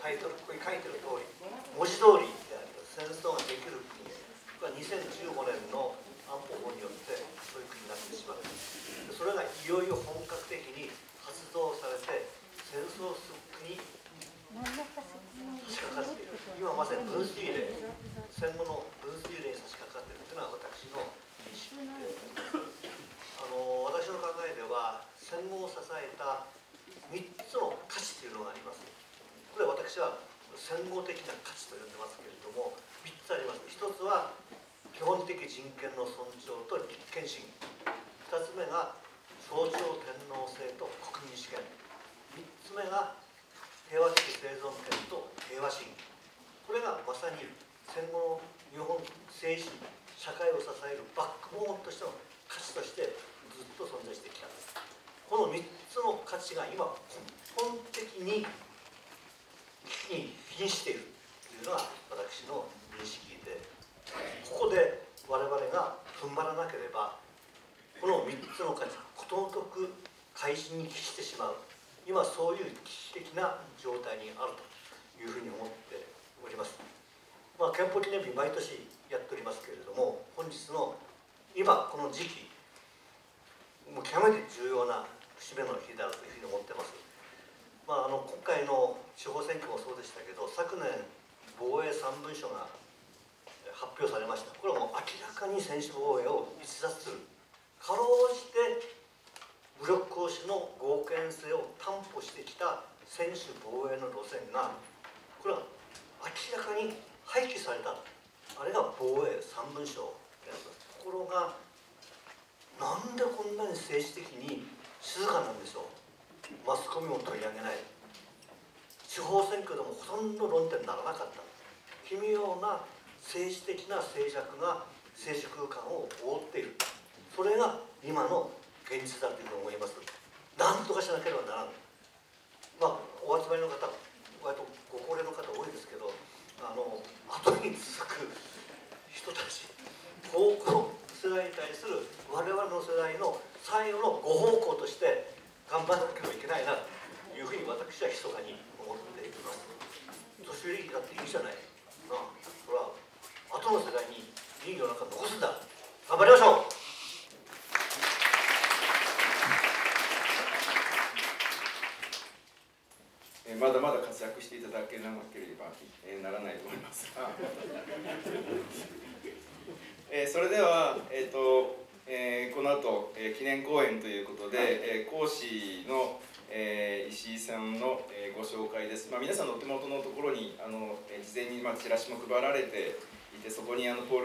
タイトルここに書いてる通り文字通りであります戦争ができる国これは2015年の安保法によってそういう国になってしまうそれがいよいよ本格的に発動されて戦争する国差し掛かっている今まさに分水嶺戦後の分水嶺に差し掛かっているというのは私の認識であの私の考えでは戦後を支えた3つの価値というのがありますこれは私は戦後的な価値と呼んでますけれども3つあります1つは基本的人権の尊重と立憲主義2つ目が象徴天皇制と国民主権3つ目が平和的生存権と平和主義これがまさに戦後の日本政治社会を支えるバックボーンとしての価値としてずっと存在してきたんですこの3つの価値が今根本的に危機に瀕しているというのが私の認識でここで我々が踏ん張らなければこの3つの価値ことごとく開示に帰してしまう今そういう危機的な状態にあるというふうに思っております。まあ、毎年やっておりますけれども本日の今この時期もう極めて重要な節目の日であるというふうに思ってます。まあ、あの今回の地方選挙もそうでしたけど昨年防衛3文書が発表されましたこれはもう明らかに専守防衛を逸脱するかろうじて武力行使の合憲性を担保してきた専守防衛の路線がこれは明らかに廃棄されたあれが防衛三文書でありますところがなんでこんなに政治的に静かなんでしょう。マスコミも取り上げない。地方選挙でもほとんど論点にならなかった。奇妙な政治的な静寂が政治空間を覆っている。それが今の現実だというふうに思います。何とかしなければならないまあお集まりの方割とご高齢の方多いですけどあの後に続く人たち。多くの世代に対する我々の世代の最後のご奉公として頑張らなければいけないなというふうに私は密かに思っています年寄りだっていいじゃないなあそれは後の世代にいい世の中残すんだ頑張りましょうまだまだ活躍していただけなければ、えならないと思いますがえそれでは、えーとえー、この後、えー、記念講演ということで、えー、講師の、えー、石井さんの、えー、ご紹介です、まあ、皆さんのお手元のところにあの、事前に、まあ、チラシも配られていてそこにあのプ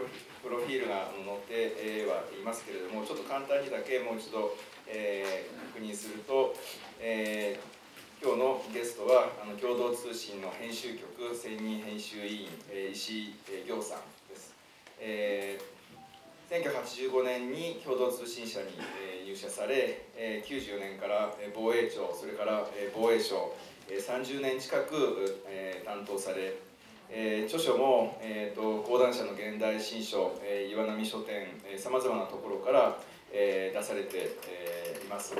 ロフィールが載って、はいますけれどもちょっと簡単にだけもう一度、えー、確認すると、えー今日のゲストはあの共同通信の編集局専任編集委員、えー、石井行さんです、えー、1985年に共同通信社に、えー、入社され、えー、94年から防衛庁それから、えー、防衛省、30年近く、え、担当されえ、著書も、えーと、講談社の現代新書、え、岩波書店さまざまなところから、えー、出されて、います。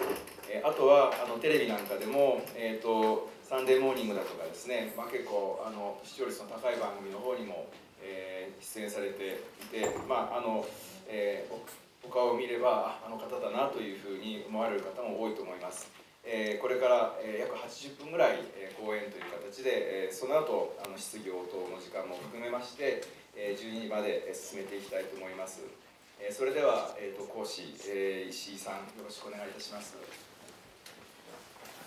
えあとはあのテレビなんかでも、えーと、サンデーモーニングだとかですね、まあ、結構あの視聴率の高い番組の方にも、えー、出演されていて、まああのえー、お顔を見ればあの方だなというふうに思われる方も多いと思います。えー、これから、えー、約80分ぐらい、えー、講演という形で、えー、その後あの質疑応答の時間も含めまして、えー、12時まで進めていきたいと思います。えー、それでは、えーと、と講師、えー、石井さんよろしくお願いいたします。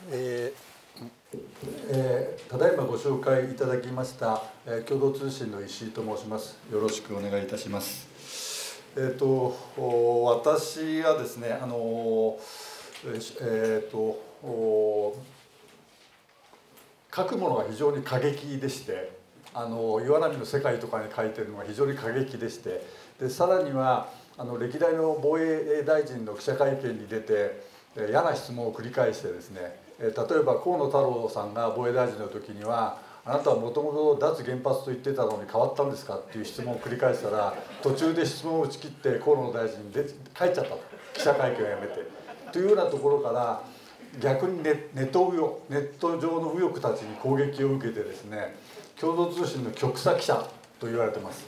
えーえー、ただいまご紹介いただきました、えー、共同通信の石井と申しますよろしくお願いいたしますえっ、ー、と私はですねあのえっ、ー、と書くものが非常に過激でしてあの岩波の世界とかに書いてるのが非常に過激でしてでさらにはあの歴代の防衛大臣の記者会見に出て嫌な質問を繰り返してですね例えば河野太郎さんが防衛大臣の時にはあなたはもともと脱原発と言ってたのに変わったんですかっていう質問を繰り返したら途中で質問を打ち切って河野大臣で帰っちゃったと記者会見をやめて。というようなところから逆にネネット右翼ネット上の右翼たちに攻撃を受けてですね共同通信の極左記者と言われてます。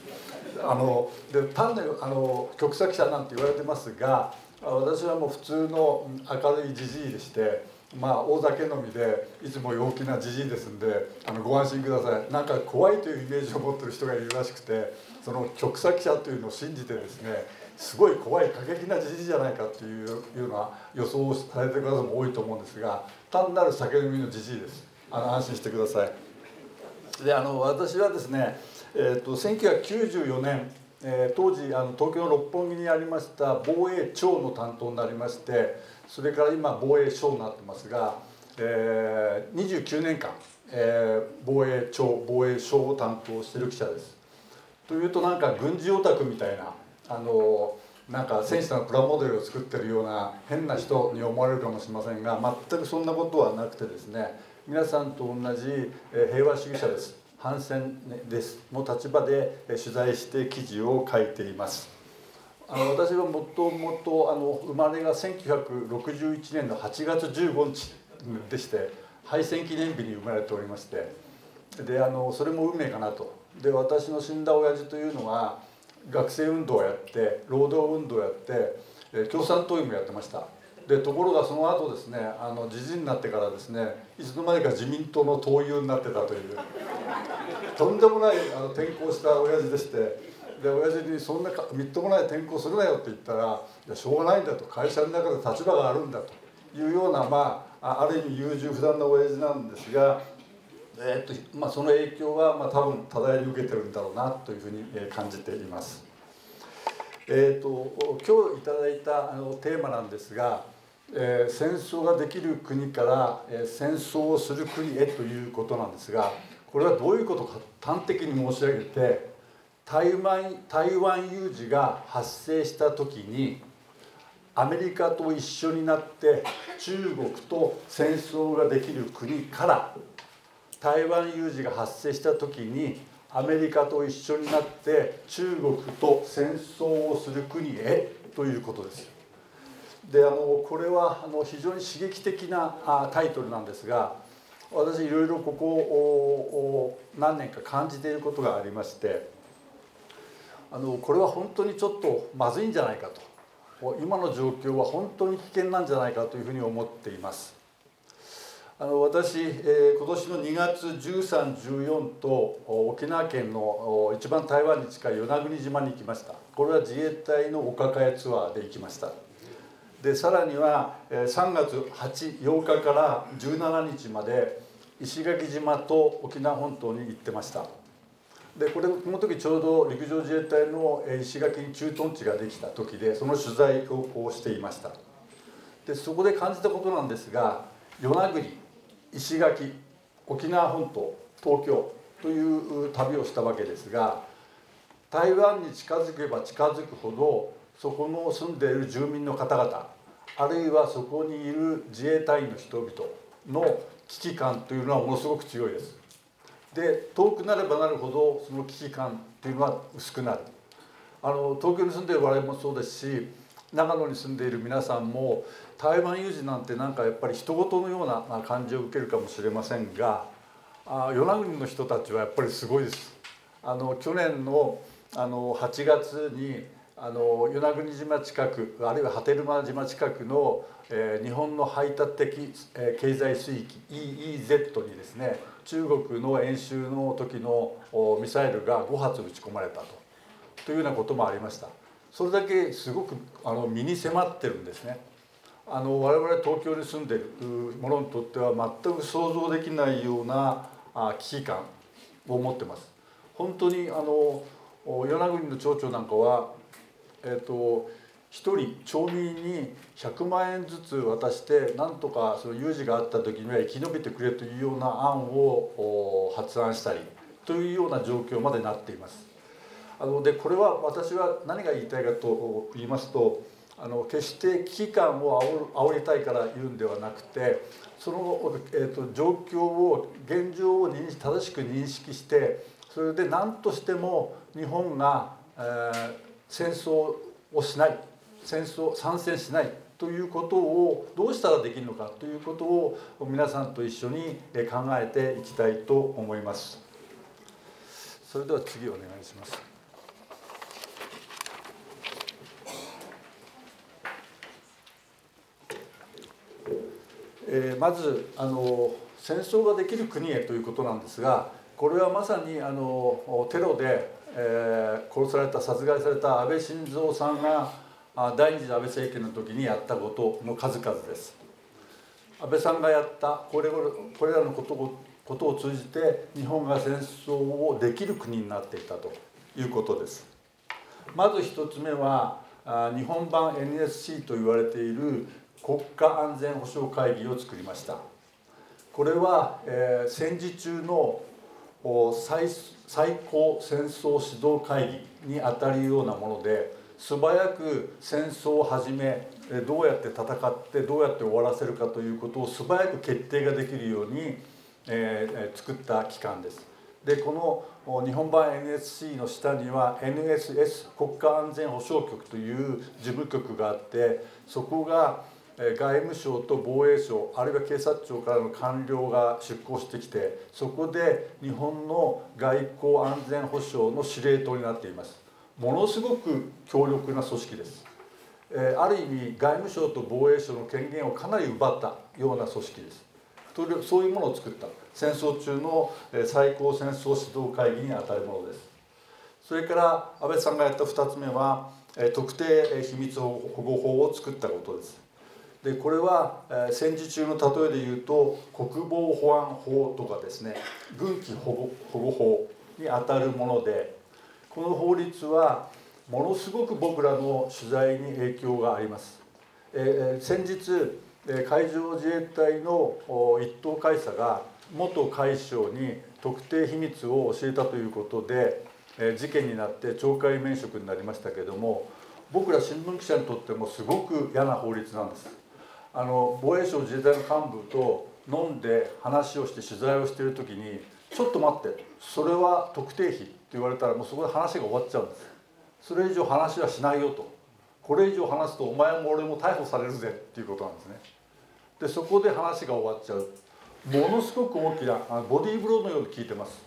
あので単なるあの極左記者なんて言われてますが私はもう普通の明るいじじいでしてまあ大酒飲みでいつも陽気なじじいですんであのご安心ください。なんか怖いというイメージを持ってる人がいるらしくてその極左記者というのを信じてですねすごい怖い過激なじじいじゃないかっていうような予想をされてる方も多いと思うんですが単なる酒飲みのじじいですあの安心してくださいであの私はですね、えーと、1994年、えー、当時あの東京の六本木にありました防衛庁の担当になりましてそれから今防衛省になってますが、えー、29年間、えー、防衛庁防衛省を担当している記者です。というとなんか軍事オタクみたいなあのなんか戦士のプラモデルを作ってるような変な人に思われるかもしれませんが全くそんなことはなくてですね皆さんと同じ平和主義者です。反戦です。の立場で取材して記事を書いています。あの私はもともとあの生まれが1961年の8月15日でして敗戦記念日に生まれておりましてであのそれも運命かなと。で私の死んだ親父というのは学生運動をやって労働運動をやって共産党員もやってました。でところがその後ですねあのじじになってからですねいつの間にか自民党の党友になってたという。とんでもないあの転校した親父でしてで親父に「そんなかみっともない転校するなよ」って言ったら「いやしょうがないんだ」と。会社の中で立場があるんだというようなまあある意味優柔不断な親父なんですが、えー、とまあ、その影響はまあ多分多大に受けてるんだろうなというふうに感じています。えーと、と今日いただいたあのテーマなんですがえー、戦争ができる国から、えー、戦争をする国へということなんですがこれはどういうことか端的に申し上げて台湾台湾有事が発生した時にアメリカと一緒になって中国と戦争ができる国から台湾有事が発生した時にアメリカと一緒になって中国と戦争をする国へということです。であのこれはあの非常に刺激的なあタイトルなんですが私いろいろここを何年か感じていることがありましてあのこれは本当にちょっとまずいんじゃないかと今の状況は本当に危険なんじゃないかというふうに思っています。あの私、えー、今年の2月1314と沖縄県の一番台湾に近い与那国島に行きました。これは自衛隊のお抱えツアーで行きました。でさらには3月8 8日から17日まで石垣島と沖縄本島に行ってました。でこれこの時ちょうど陸上自衛隊の石垣に駐屯地ができた時でその取材をこうしていました。でそこで感じたことなんですが与那国石垣沖縄本島東京という旅をしたわけですが台湾に近づけば近づくほどそこの住んでいる住民の方々あるいはそこにいる自衛隊員の人々の危機感というのはものすごく強いです。で遠くなればなるほどその危機感というのは薄くなる。あの東京に住んでいる我々もそうですし長野に住んでいる皆さんも台湾有事なんてなんかやっぱり人事のような感じを受けるかもしれませんがあ与那国の人たちはやっぱりすごいです。あの去年のあの8月にあの与那国島近くあるいは波照間島近くの、えー、日本の排他的、えー、経済水域 EEZ にですね中国の演習の時のミサイルが5発撃ち込まれたとというようなこともありましたそれだけすごくあの身に迫ってるんですねあの我々東京に住んでいる者にとっては全く想像できないようなあ危機感を持ってます本当にあの与那国の町長なんかはえーと、1人町民に100万円ずつ渡してなんとかその有事があった時には生き延びてくれというような案を発案したりというような状況までなっています。あのでこれは私は何が言いたいかと言いますとあの決して危機感を煽りたいから言うんではなくてその、えーと、状況を現状を正しく認識してそれで何としても日本が、えー戦争をしない戦争参戦しないということをどうしたらできるのかということを皆さんと一緒に考えていきたいと思います。それでは次お願いします。えー、まずあの戦争ができる国へということなんですがこれはまさにあのテロで、えー、殺された殺害された安倍晋三さんが第二次安倍政権の時にやったことの数々です。安倍さんがやったこれこれらのことをことを通じて日本が戦争をできる国になっていたということです。まず一つ目は日本版 NSC と言われている国家安全保障会議を作りましたこれは、えー、戦時中の最最高戦争指導会議にあたるようなもので素早く戦争を始めどうやって戦ってどうやって終わらせるかということを素早く決定ができるように、えー、作った機関です。でこの日本版 NSC の下には NSS 国家安全保障局という事務局があってそこが外務省と防衛省あるいは警察庁からの官僚が出向してきてそこで日本の外交安全保障の司令塔になっています。ものすごく強力な組織です。ある意味外務省と防衛省の権限をかなり奪ったような組織です。そういうものを作った。戦争中の最高戦争指導会議にあたるものです。それから安倍さんがやった2つ目は特定秘密保護法を作ったことです。でこれは、戦時中の例えで言うと国防保安法とかですね軍機保護法にあたるものでこの法律はものすごく僕らの取材に影響があります。えー、先日海上自衛隊の一等海佐が元海将に特定秘密を教えたということで事件になって懲戒免職になりましたけれども僕ら新聞記者にとってもすごく嫌な法律なんです。あの防衛省自衛隊の幹部と飲んで話をして取材をしている時に「ちょっと待ってそれは特定費」って言われたらもうそこで話が終わっちゃうんですそれ以上話はしないよと。これ以上話すとお前も俺も逮捕されるぜっていうことなんですね。でそこで話が終わっちゃう。ものすごく大きなボディーブローのように聞いてます。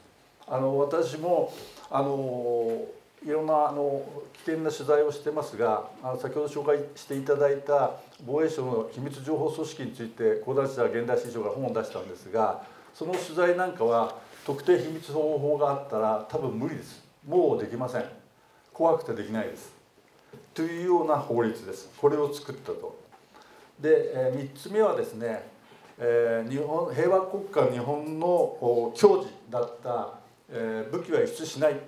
あの私もあのいろんなあの危険な取材をしてますがあの先ほど紹介していただいた防衛省の秘密情報組織について講談社現代史上が本を出したんですがその取材なんかは特定秘密保護法があったら多分無理です。もうできません。怖くてできないです。というような法律です。これを作ったと。で、え3つ目はですね、えー、日本平和国家日本の矜持だった、えー、武器は輸出しない。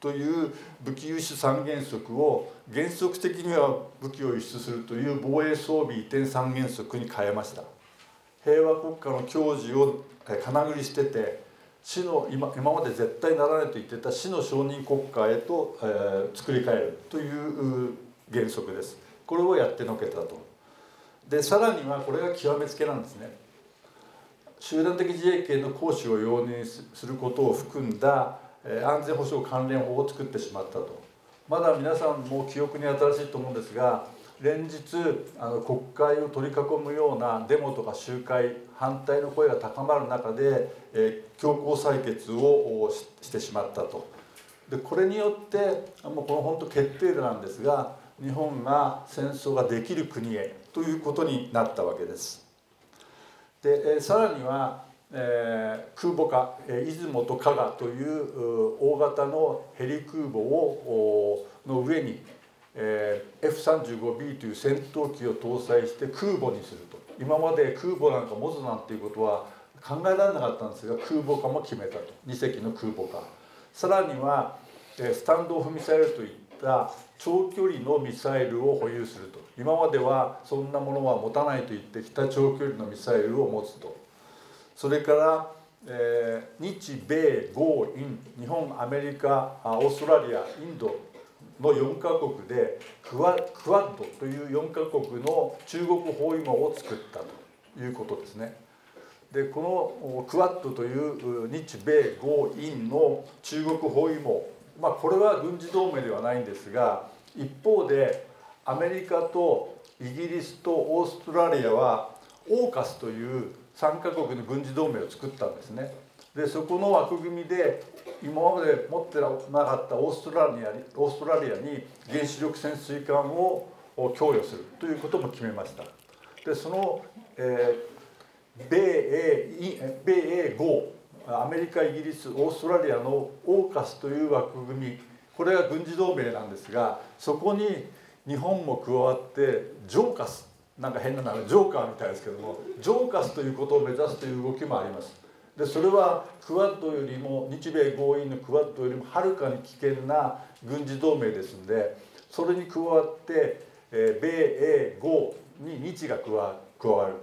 という武器輸出三原則を原則的には武器を輸出するという防衛装備移転三原則に変えました。平和国家の矜持をかなぐり捨てて死の今今まで絶対ならないと言ってた死の承認国家へと、えー、作り変えるという原則です。これをやってのけたと。でさらにはこれが極めつけなんですね。集団的自衛権の行使を容認することを含んだ安全保障関連法を作ってしまったとまだ皆さんも記憶に新しいと思うんですが連日あの国会を取り囲むようなデモとか集会反対の声が高まる中で、えー、強行採決をしてしまったとでこれによってもうこの本当決定なんですが日本が戦争ができる国へということになったわけです。で、えー、さらにはえー、空母化、出雲と加賀という大型のヘリ空母をの上に、えー、F35B という戦闘機を搭載して空母にすると。今まで空母なんか持つなんていうことは考えられなかったんですが空母化も決めたと。2隻の空母化。さらには、えー、スタンドオフミサイルといった長距離のミサイルを保有すると。今まではそんなものは持たないと言ってきた長距離のミサイルを持つと。それから、えー、日米豪印日本アメリカオーストラリアインドの4カ国でクワクワッドという4カ国の中国包囲網を作ったということですね。でこのクワッドという日米豪印の中国包囲網、まあ、これは軍事同盟ではないんですが一方でアメリカとイギリスとオーストラリアはオーカスという3カ国の軍事同盟を作ったんですね。でそこの枠組みで今まで持ってなかったオーストラリアにオーストラリアに原子力潜水艦を供与するということも決めました。でその、えー、米英米英豪アメリカイギリスオーストラリアのオーカスという枠組みこれが軍事同盟なんですがそこに日本も加わってジョーカスなんか変な名前ジョーカーみたいですけどもジョーカスということを目指すという動きもあります。でそれはクワッドよりも日米合意のクワッドよりもはるかに危険な軍事同盟ですんでそれに加わって、え米英豪に日が加わる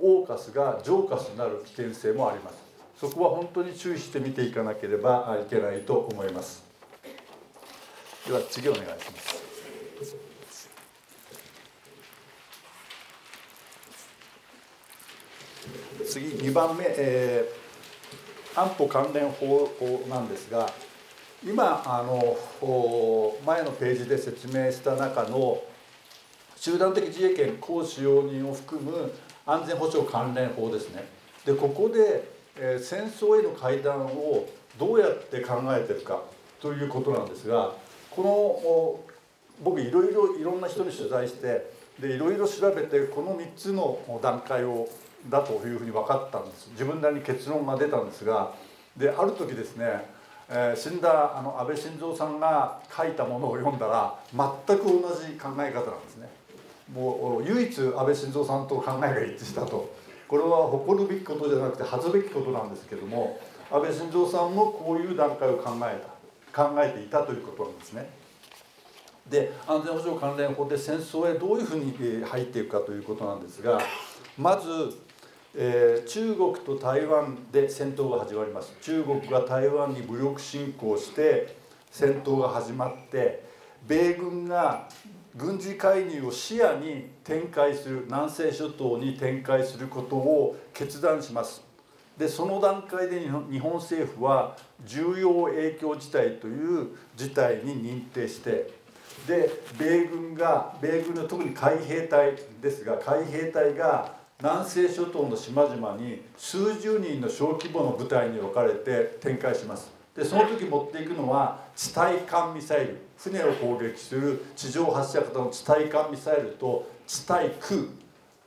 オーカスがジョーカスになる危険性もあります。そこは本当に注意して見ていかなければいけないと思います。では次お願いします。次2番目、えー、安保関連法なんですが今あの前のページで説明した中の集団的自衛権行使容認を含む安全保障関連法ですね。でここで、えー、戦争への会談をどうやって考えてるかということなんですがこの僕いろいろいろんな人に取材してでいろいろ調べてこの3つの段階をだというふうに分かったんです。自分なりに結論が出たんですがである時ですね、えー、死んだあの安倍晋三さんが書いたものを読んだら全く同じ考え方なんですね。もう唯一安倍晋三さんと考えが一致したと。これは誇るべきことじゃなくて恥ずべきことなんですけども安倍晋三さんもこういう段階を考えた考えていたということなんですね。で安全保障関連法で戦争へどういうふうに入っていくかということなんですがまずえー、中国と台湾で戦闘が始まります。中国が台湾に武力侵攻して戦闘が始まって米軍が軍事介入を視野に展開する南西諸島に展開することを決断します。でその段階で日本政府は重要影響事態という事態に認定してで米軍が米軍の特に海兵隊ですが海兵隊が南西諸島の島々に数十人の小規模の部隊に分かれて展開します。でその時持っていくのは地対艦ミサイル。船を攻撃する地上発射型の地対艦ミサイルと地対空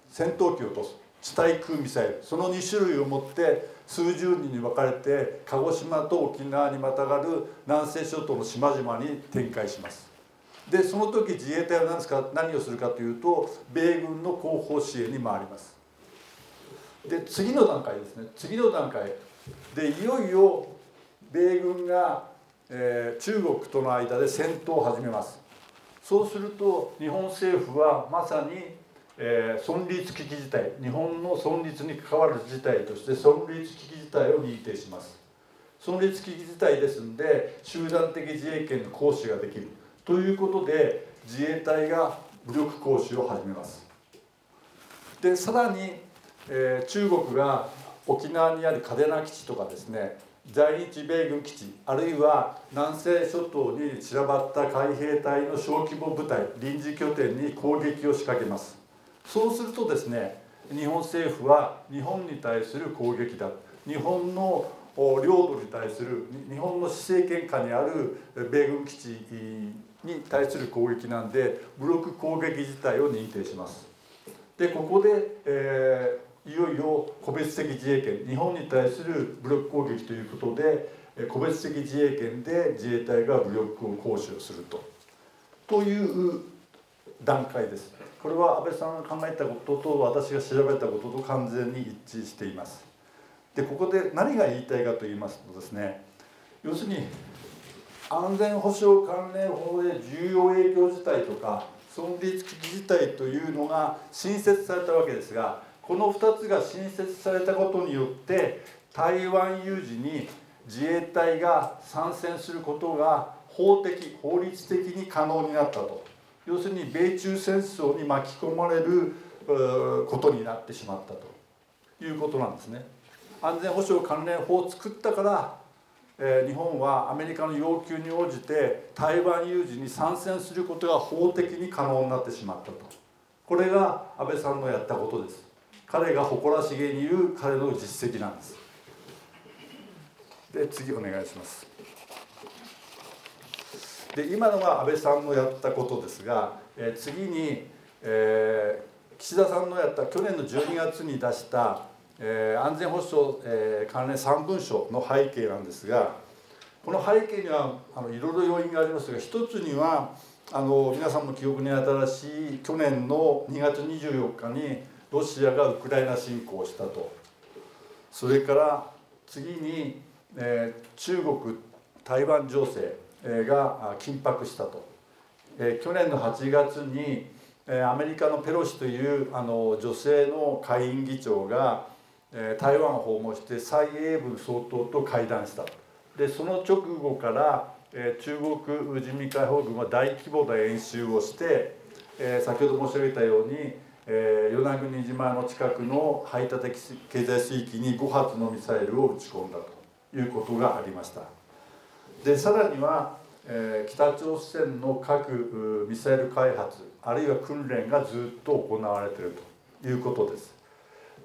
戦闘機を落とす。地対空ミサイル。その2種類を持って数十人に分かれて鹿児島と沖縄にまたがる南西諸島の島々に展開します。でその時自衛隊は何ですか何をするかというと米軍の後方支援に回ります。で次の段階ですね。次の段階でいよいよ米軍が、えー、中国との間で戦闘を始めます。そうすると日本政府はまさに、えー、存立危機事態日本の存立に関わる事態として存立危機事態を認定します。存立危機事態ですので集団的自衛権の行使ができる。ということで自衛隊が武力行使を始めます。でさらにえー、中国が沖縄にある嘉手納基地とかですね在日米軍基地あるいは南西諸島に散らばった海兵隊の小規模部隊臨時拠点に攻撃を仕掛けます。そうするとですね日本政府は日本に対する攻撃だ日本の領土に対する日本の施政権下にある米軍基地に対する攻撃なんで武力攻撃自体を認定します。でここで、えーいよいよ個別的自衛権日本に対する武力攻撃ということで個別的自衛権で自衛隊が武力を行使をすると。という段階です。これは安倍さんが考えたことと私が調べたことと完全に一致しています。でここで何が言いたいかと言いますとですね要するに安全保障関連法で重要影響事態とか存立危機事態というのが新設されたわけですがこの2つが新設されたことによって台湾有事に自衛隊が参戦することが法的法律的に可能になったと。要するに米中戦争に巻き込まれることになってしまったと。いうことなんですね。安全保障関連法を作ったから、日本はアメリカの要求に応じて台湾有事に参戦することが法的に可能になってしまったと。これが安倍さんのやったことです。彼が誇らしげに言う彼の実績なんです。で次お願いします。で今のが安倍さんのやったことですが、え、次に、えー、岸田さんのやった去年の12月に出したえー、安全保障、えー、関連3文書の背景なんですがこの背景にはあのいろいろ要因がありますが一つにはあの皆さんも記憶に新しい去年の2月24日にロシアがウクライナ侵攻したと。それから次に、えー、中国台湾情勢が緊迫したと、えー、去年の8月にアメリカのペロシというあの女性の下院議長が台湾を訪問して蔡英文総統と会談したでその直後から中国人民解放軍は大規模な演習をして先ほど申し上げたようにえー与那国島の近くの排他的経済水域に5発のミサイルを撃ち込んだということがありました。でさらにはえ北朝鮮の核ミサイル開発あるいは訓練がずっと行われているということです。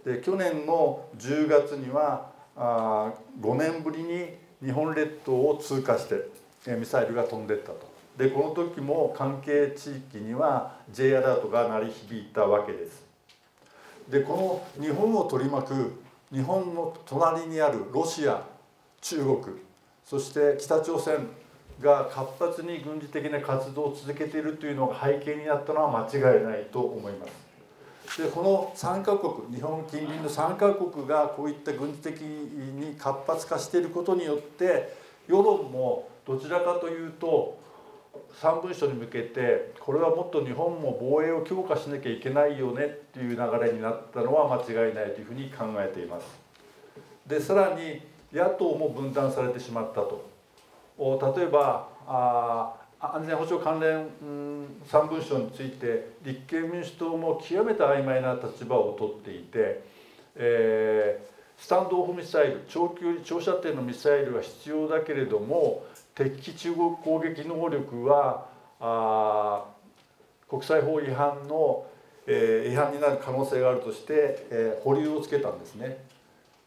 で去年の10月にはあ5年ぶりに日本列島を通過してえミサイルが飛んでったと。でこの時も関係地域には J アラートが鳴り響いたわけです。でこの日本を取り巻く日本の隣にあるロシア中国そして北朝鮮が活発に軍事的な活動を続けているというのが背景になったのは間違いないと思います。でこの3カ国日本近隣の3カ国がこういった軍事的に活発化していることによって世論もどちらかというと3文書に向けてこれはもっと日本も防衛を強化しなきゃいけないよねっていう流れになったのは間違いないというふうに考えています。でさらに野党も分断されてしまったと。例えばあ安全保障関連、3文書について立憲民主党も極めて曖昧な立場をとっていて、えー、スタンドオフミサイル長距離長射程のミサイルは必要だけれども敵基地攻撃能力はあ国際法違反の、えー、違反になる可能性があるとして、えー、保留をつけたんですね。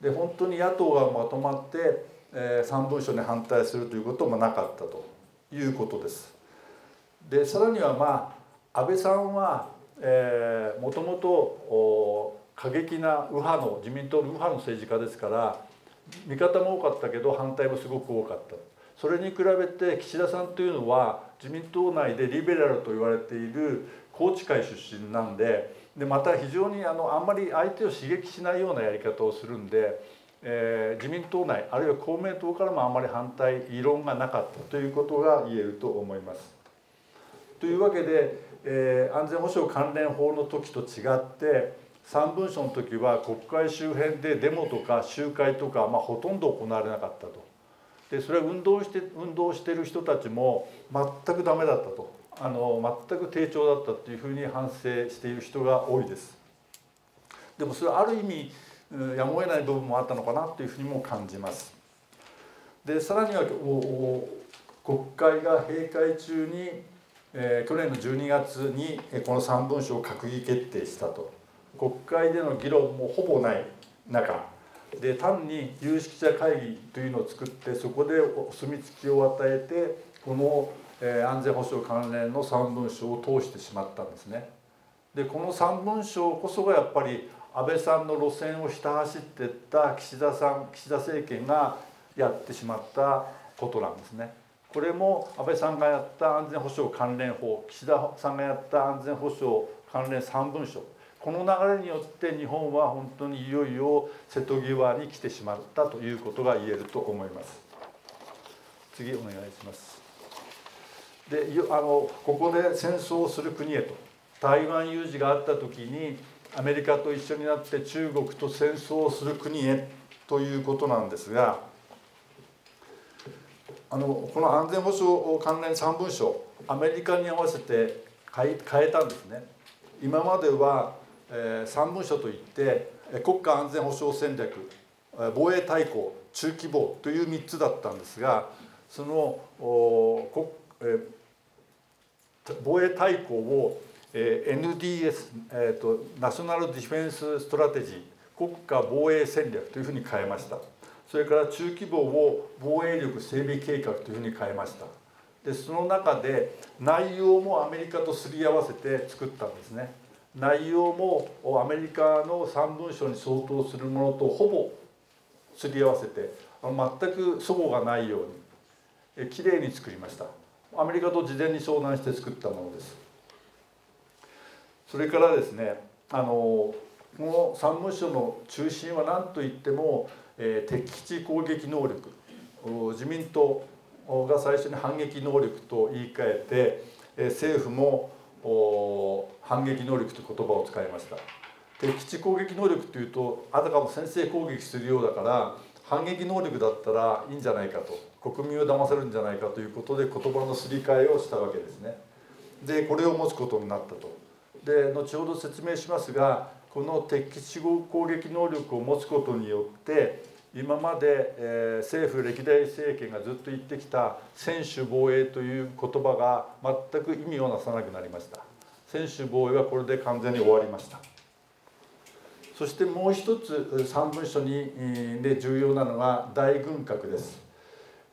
で本当に野党がまとまって、えー、3文書に反対するということもなかったと。いうことです。でさらにはまあ安倍さんはもともと過激な右派の自民党の右派の政治家ですから味方も多かったけど反対もすごく多かったそれに比べて岸田さんというのは自民党内でリベラルと言われている宏池会出身なんででまた非常にあのあんまり相手を刺激しないようなやり方をするんでえー、自民党内あるいは公明党からもあんまり反対異論がなかったということが言えると思います。というわけで、えー、安全保障関連法の時と違って3文書の時は国会周辺でデモとか集会とか、まあ、ほとんど行われなかったと。でそれは運動して運動してる人たちも全くダメだったとあの全く低調だったというふうに反省している人が多いです。でもそれはある意味やむを得ない部分もあったのかなというふうにも感じます。でさらには国会が閉会中に、えー、去年の12月にこの3文書を閣議決定したと国会での議論もほぼない中で単に有識者会議というのを作ってそこでお墨付きを与えてこの、えー、安全保障関連の3文書を通してしまったんですね。でこの3文書こそがやっぱり安倍さんの路線をひた走っていった岸田さん岸田政権がやってしまったことなんですね。これも安倍さんがやった安全保障関連法岸田さんがやった安全保障関連3文書この流れによって日本は本当にいよいよ瀬戸際に来てしまったということが言えると思います。次お願いします。であのここで戦争をする国へと台湾有事があった時にアメリカと一緒になって中国と戦争をする国へということなんですがあのこの安全保障関連3文書アメリカに合わせて変え変えたんですね。今までは、3文書といって国家安全保障戦略防衛大綱中規模という3つだったんですがその、防衛大綱を、NDS、えーと、ナショナルディフェンスストラテジー国家防衛戦略というふうに変えました。それから中規模を防衛力整備計画というふうに変えました。でその中で内容もアメリカとすり合わせて作ったんですね。内容もアメリカの3文書に相当するものとほぼすり合わせて全く齟齬がないようにきれいに作りました。アメリカと事前に相談して作ったものです。それからですねあのこの3文書の中心は何といっても、えー、敵基地攻撃能力自民党が最初に反撃能力と言い換えて、えー、政府も反撃能力という言葉を使いました敵基地攻撃能力というとあたかも先制攻撃するようだから反撃能力だったらいいんじゃないかと国民を騙せるんじゃないかということで言葉のすり替えをしたわけですね。でこれを持つことになったと。で後ほど説明しますがこの敵基地攻撃能力を持つことによって今まで、えー、政府歴代政権がずっと言ってきた専守防衛という言葉が全く意味をなさなくなりました。専守防衛はこれで完全に終わりました。そしてもう一つ3文書にで重要なのが大軍拡です。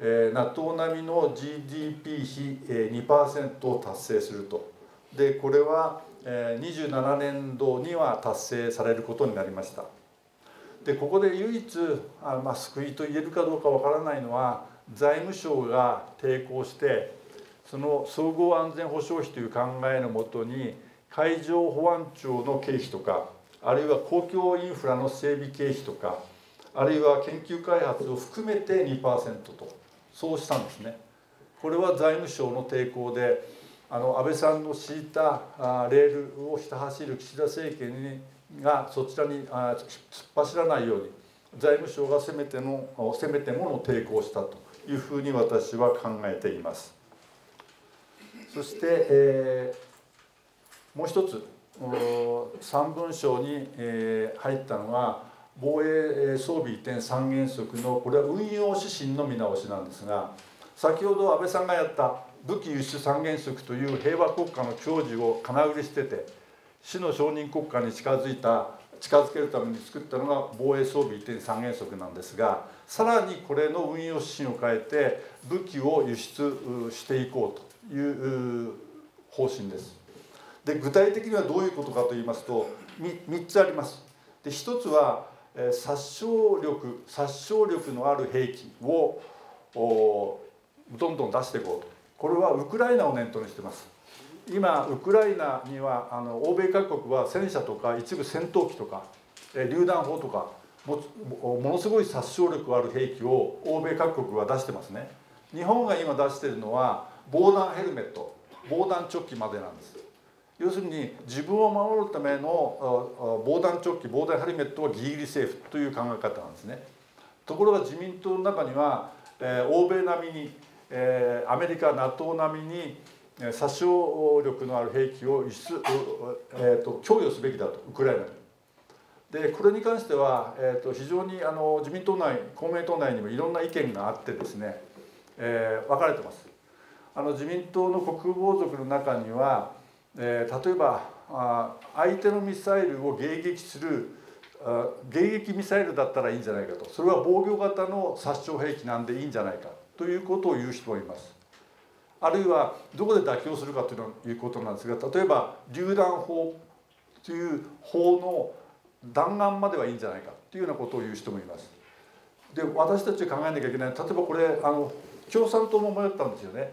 NATO 並みの GDP 比2%を達成すると。でこれは27年度には達成されることになりました。でここで唯一あ、まあ、救いと言えるかどうかわからないのは財務省が抵抗してその総合安全保障費という考えのもとに海上保安庁の経費とかあるいは公共インフラの整備経費とかあるいは研究開発を含めて2%とそうしたんですね。これは財務省の抵抗であの安倍さんの敷いたレールをひた走る岸田政権にがそちらに突っ走らないように財務省がせめてのせめてもの抵抗したというふうに私は考えています。そして、えー、もう一つ3文書に入ったのは防衛装備移転三原則のこれは運用指針の見直しなんですが先ほど安倍さんがやった武器輸出三原則という平和国家の矜持をかなぐり捨てて死の承認国家に近づいた近づけるために作ったのが防衛装備移転三原則なんですがさらにこれの運用指針を変えて武器を輸出していこうという方針です。で具体的にはどういうことかと言いますと 3, 3つあります。で1つは、殺傷力殺傷力のある兵器をどんどん出していこうとこれはウクライナを念頭にしてます。今ウクライナにはあの欧米各国は戦車とか一部戦闘機とか、え、榴弾砲とかもものすごい殺傷力ある兵器を欧米各国は出してますね。日本が今出してるのは防弾ヘルメット防弾チョッキまでなんです。要するに自分を守るための防弾チョッキ防弾ヘルメットはギリギリセーフという考え方なんですね。ところが自民党の中には、えー、欧米並みに、えー、アメリカ NATO 並みに殺傷力のある兵器を輸出、えーと、供与すべきだとウクライナに。でこれに関しては、えーと、非常にあの自民党内公明党内にもいろんな意見があってですね、えー、分かれてます。あの自民党の国防族の中にはえー、例えばあ相手のミサイルを迎撃するあ迎撃ミサイルだったらいいんじゃないかとそれは防御型の殺傷兵器なんでいいんじゃないかということを言う人もいます。あるいはどこで妥協するかということなんですが例えば榴弾砲という砲の弾丸まではいいんじゃないかというようなことを言う人もいます。で私たちが考えなきゃいけない例えばこれあの共産党も迷ったんですよね。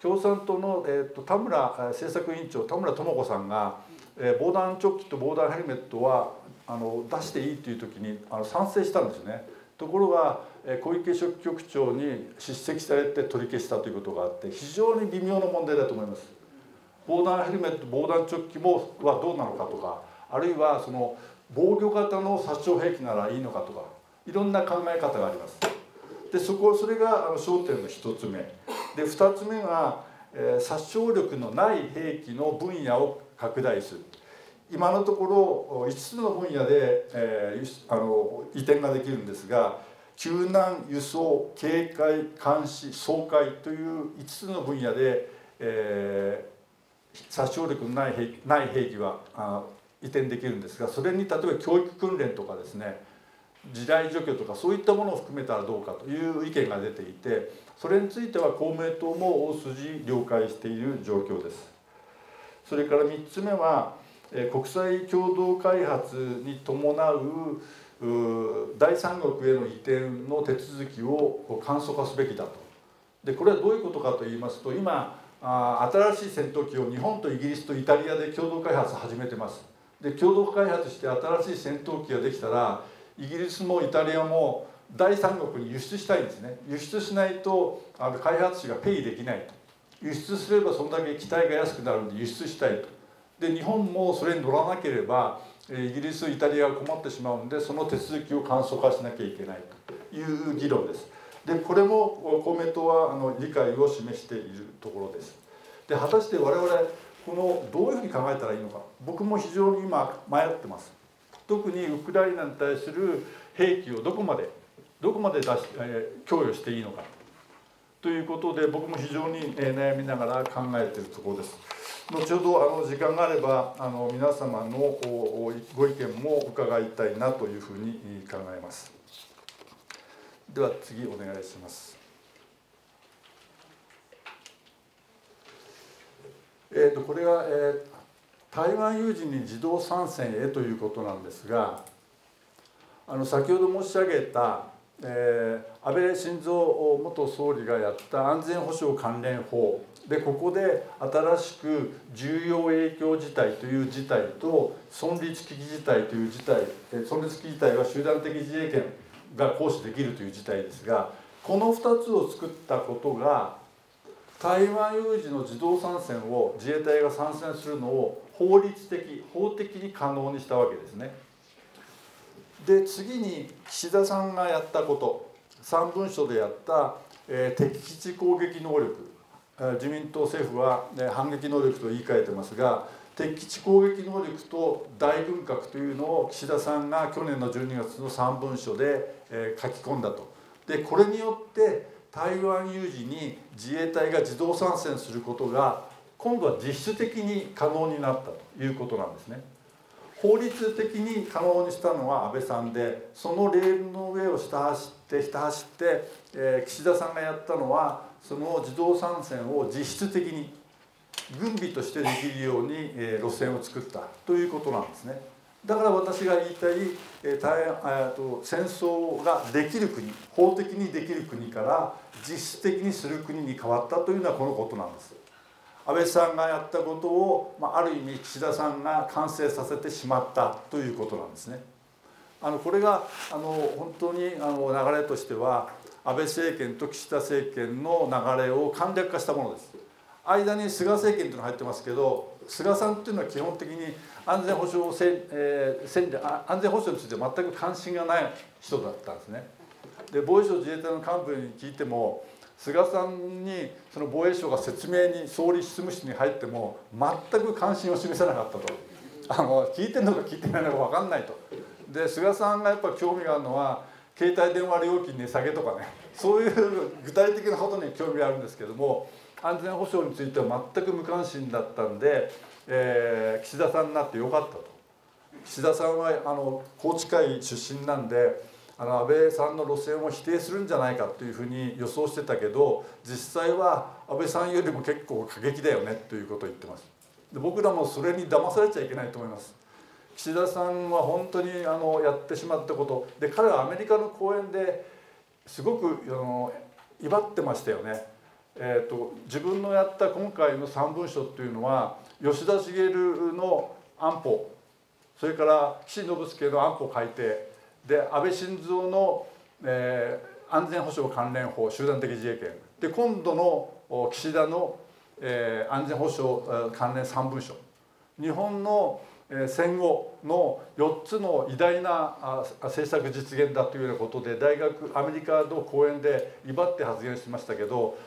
共産党の、えーと、田村政策委員長田村智子さんが、えー、防弾チョッキと防弾ヘルメットはあの出していいという時にあの賛成したんですよね。ところが、小池書記局長に叱責されて取り消したということがあって非常に微妙な問題だと思います。防弾ヘルメット防弾チョッキもはどうなのかとかあるいはその防御型の殺傷兵器ならいいのかとかいろんな考え方があります。でそこそれが焦点の一つ目。で2つ目は、え、殺傷力のない兵器の分野を拡大する今のところ5つの分野で、えー、あの移転ができるんですが救難輸送警戒監視掃海という5つの分野で、えー、殺傷力のない兵ない兵器はあ移転できるんですがそれに例えば教育訓練とかですね時代除去とかそういったものを含めたらどうかという意見が出ていてそれについては公明党も大筋了解している状況です。それから3つ目は国際共同開発に伴う第三国への移転の手続きを簡素化すべきだと。でこれはどういうことかと言いますと今新しい戦闘機を日本とイギリスとイタリアで共同開発始めてます。で共同開発して新しい戦闘機ができたらイギリスもイタリアも第三国に輸出したいんですね輸出しないとあの開発費がペイできないと輸出すればそんだけ機体が安くなるんで輸出したいとで日本もそれに乗らなければイギリスイタリアが困ってしまうんでその手続きを簡素化しなきゃいけないという議論です。でこれも公明党はあの理解を示しているところです。で果たして我々このどういうふうに考えたらいいのか僕も非常に今迷ってます。特にウクライナに対する兵器をどこまでどこまで出し、え、供与していいのか。ということで僕も非常に、悩みながら考えているところです。後ほどあの時間があればあの皆様のご意見も伺いたいなというふうに考えます。では次お願いします。えーと、これは、えー、台湾有事に自動参戦へということなんですがあの先ほど申し上げた、えー、安倍晋三元総理がやった安全保障関連法でここで新しく重要影響事態という事態と存立危機事態という事態存立危機事態は集団的自衛権が行使できるという事態ですがこの2つを作ったことが台湾有事の自動参戦を自衛隊が参戦するのを法律的法的に可能にしたわけですね。で次に岸田さんがやったこと3文書でやった、えー、敵基地攻撃能力自民党政府は、ね、反撃能力と言い換えてますが敵基地攻撃能力と大軍拡というのを岸田さんが去年の12月の3文書で、えー、書き込んだと。でこれによって台湾有事に自衛隊が自動参戦することが今度は実質的に可能になったということなんですね。法律的に可能にしたのは安倍さんでそのレールの上を下走って下走って、えー、岸田さんがやったのはその自動参戦を実質的に軍備としてできるように、えー、路線を作ったということなんですね。だから私が言いたい、えー、と戦争ができる国法的にできる国から実質的にする国に変わったというのはこのことなんです。安倍さんがやったことを、まあ、ある意味岸田さんが完成させてしまったということなんですね。あのこれがあの本当にあの流れとしては安倍政権と岸田政権の流れを簡略化したものです。間に菅政権というのが入ってますけど菅さんっていうのは基本的に安全保障戦、えー、戦安全保障について全く関心がない人だったんですね。で防衛省自衛隊の幹部に聞いても菅さんにその防衛省が説明に総理執務室に入っても全く関心を示さなかったとあの聞いてるのか聞いてないのか分かんないとで菅さんがやっぱ興味があるのは携帯電話料金値下げとかねそういう具体的なことに興味があるんですけども安全保障については全く無関心だったんで、えー、岸田さんになってよかったと。岸田さんはあの宏池会出身なんであの安倍さんの路線を否定するんじゃないかというふうに予想してたけど実際は安倍さんよりも結構過激だよねということを言ってます。で僕らもそれに騙されちゃいけないと思います。岸田さんは本当にあのやってしまったこと。で彼はアメリカの講演ですごくあの威張ってましたよね、えーと、自分のやった今回の3文書っていうのは吉田茂の安保それから岸信介の安保改定で安倍晋三の、えー、安全保障関連法集団的自衛権。で今度の岸田の、えー、安全保障関連3文書。日本の戦後の4つの偉大な政策実現だというようなことで大学アメリカの講演で威張って発言しましたけど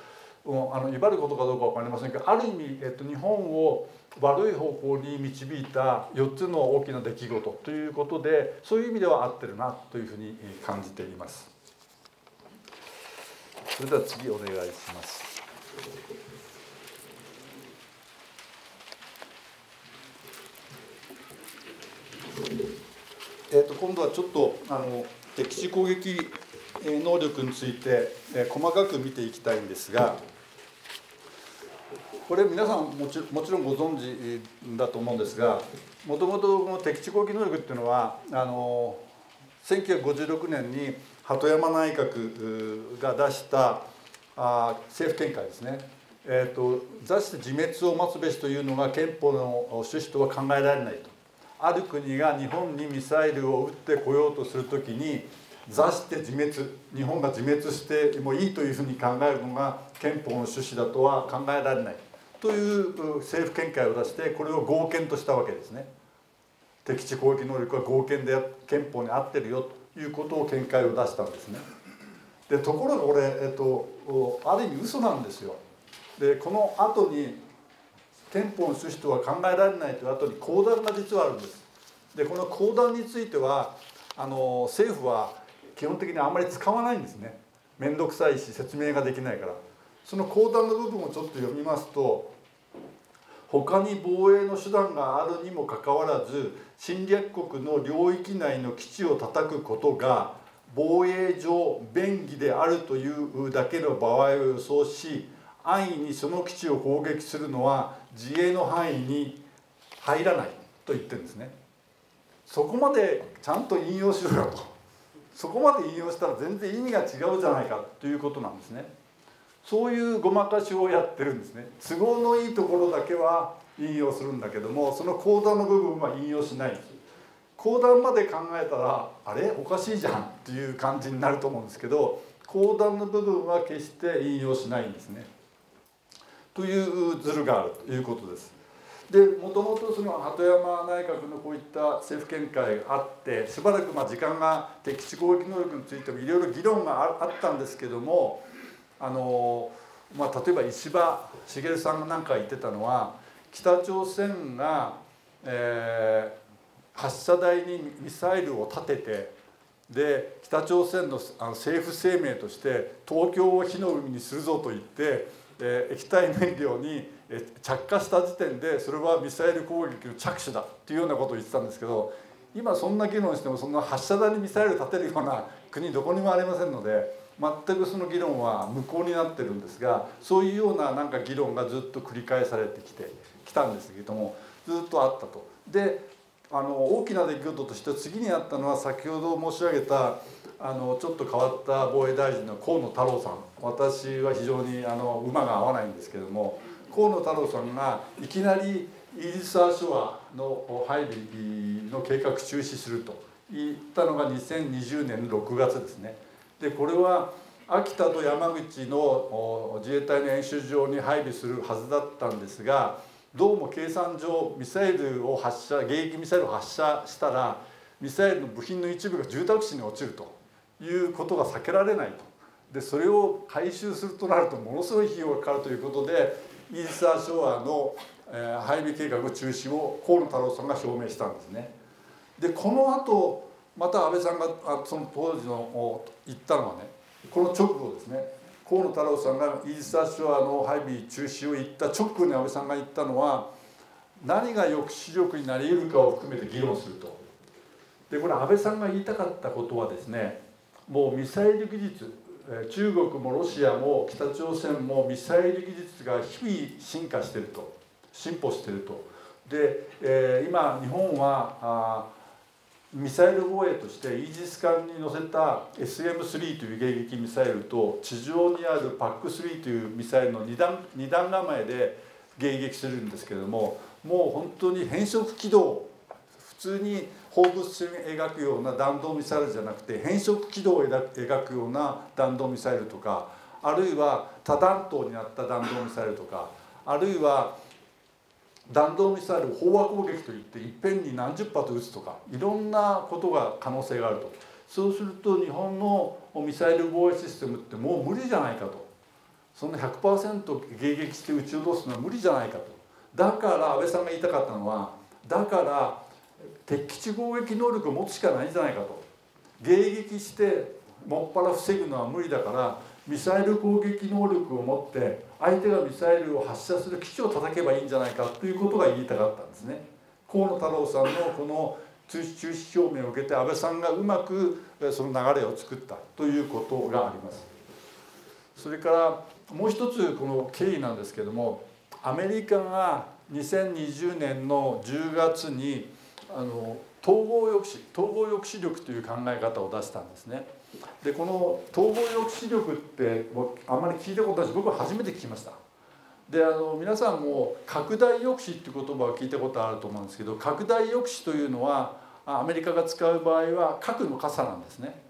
あの威張ることかどうか分かりませんがある意味、えっと、日本を悪い方向に導いた4つの大きな出来事ということでそういう意味では合ってるなというふうに感じています。それでは次お願いします。えー、と今度はちょっとあの敵地攻撃能力について、えー、細かく見ていきたいんですがこれ皆さんもちもちろんご存知だと思うんですがもともとこの敵地攻撃能力っていうのはあの1956年に鳩山内閣が出したあ政府見解ですね。えーと、座して自滅を待つべしというのが憲法の趣旨とは考えられないとある国が日本にミサイルを撃ってこようとする時に座して自滅日本が自滅してもいいというふうに考えるのが憲法の趣旨だとは考えられないという政府見解を出してこれを合憲としたわけですね。敵地攻撃能力は合憲で憲法に合ってるよということを見解を出したんですね。でところがこれ、えっと、ある意味嘘なんですよ。でこの後に憲法の趣旨とは考えられないという後に公団が実はあるんです。でこの公団についてはあの政府は基本的にあんまり使わないんですね。面倒くさいし説明ができないから。その公団の部分をちょっと読みますと他に防衛の手段があるにもかかわらず侵略国の領域内の基地を叩くことが防衛上便宜であるというだけの場合を予想し安易にその基地を攻撃するのは自衛の範囲に入らないと言ってるんですね。そこまでちゃんと引用しろよと。そこまで引用したら全然意味が違うじゃないかということなんですね。そういうごまかしをやってるんですね。都合のいいところだけは引用するんだけどもその講談の部分は引用しない講談まで考えたらあれ？おかしいじゃんっていう感じになると思うんですけど講談の部分は決して引用しないんですね。という図るがあるということです。でもともとその鳩山内閣のこういった政府見解があってしばらくま時間が敵地攻撃能力についてもいろいろ議論があったんですけどもあの、まあ、例えば石破茂さんなんか言ってたのは北朝鮮が、えー、発射台にミサイルを立ててで北朝鮮のあの政府声明として東京を火の海にするぞと言ってえ液体燃料に着火した時点でそれはミサイル攻撃の着手だっていうようなことを言ってたんですけど今そんな議論してもそんな発射台にミサイル立てるような国どこにもありませんので全くその議論は無効になってるんですがそういうようななんか議論がずっと繰り返されてきてきたんですけどもずっとあったと。であの大きな出来事として次にあったのは先ほど申し上げたあのちょっと変わった防衛大臣の河野太郎さん私は非常にあの馬が合わないんですけども河野太郎さんがいきなりイージス・アショアの配備の計画中止すると言ったのが2020年6月ですね。でこれは秋田と山口の自衛隊の演習場に配備するはずだったんですがどうも計算上ミサイルを発射迎撃ミサイルを発射したらミサイルの部品の一部が住宅地に落ちるということが避けられないとでそれを回収するとなるとものすごい費用がかかるということでイーサー・ショアの、えー、配備計画中止を河野太郎さんが表明したんですね。でこの後また安倍さんがその当時の言ったのはねこの直後ですね河野太郎さんがイーサー・ショアの配備中止を言った直後に安倍さんが言ったのは何が抑止力になり得るかを含めて議論すると。でこれ安倍さんが言いたかったことはですねもうミサイル技術中国もロシアも北朝鮮もミサイル技術が日々進化してると進歩してると。で、えー、今日本はあミサイル防衛としてイージス艦に乗せた SM3 という迎撃ミサイルと地上にある PAC3 というミサイルの2段 ,2 段構えで迎撃するんですけれどももう本当に変色軌道。普通に放物線を描くような弾道ミサイルじゃなくて変色軌道を描くような弾道ミサイルとかあるいは多弾頭になった弾道ミサイルとかあるいは弾道ミサイル飽和攻撃といっていっぺんに何十発撃つとかいろんなことが可能性があると。そうすると日本のミサイル防衛システムってもう無理じゃないかと。そんな100%迎撃して撃ち落とすのは無理じゃないかと。だから安倍さんが言いたかったのはだから敵基地攻撃能力を持つしかないんじゃないかと迎撃してもっぱら防ぐのは無理だからミサイル攻撃能力を持って相手がミサイルを発射する基地を叩けばいいんじゃないかということが言いたかったんですね。河野太郎さんのこの中止表明を受けて安倍さんがうまくその流れを作ったということがあります。それからもう一つこの経緯なんですけどもアメリカが2020年の10月にあの統合抑止統合抑止力という考え方を出したんですね。でこの統合抑止力ってあんまり聞いたことないし僕は初めて聞きました。であの皆さんも拡大抑止っていう言葉を聞いたことあると思うんですけど拡大抑止というのはアメリカが使う場合は核の傘なんですね。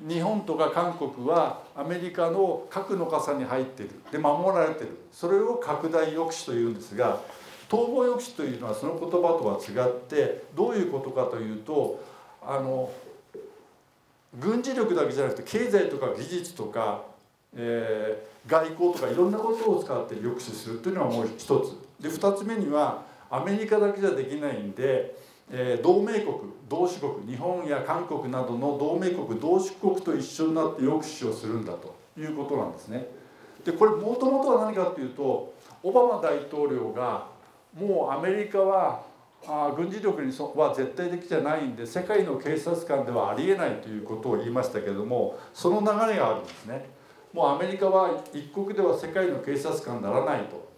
日本とか韓国はアメリカの核の傘に入ってるで守られてるそれを拡大抑止というんですが統合抑止というのはその言葉とは違ってどういうことかというとあの軍事力だけじゃなくて経済とか技術とか、えー、外交とかいろんなことを使って抑止するというのはもう一つで2つ目にはアメリカだけじゃできないんで、えー、同盟国同志国日本や韓国などの同盟国同志国と一緒になって抑止をするんだということなんですね。でこれもともとは何かっていうとオバマ大統領がもうアメリカはあ軍事力にそは絶対的じゃないんで世界の警察官ではありえないということを言いましたけれどもその流れがあるんですね。もうアメリカは一国では世界の警察官にならないと。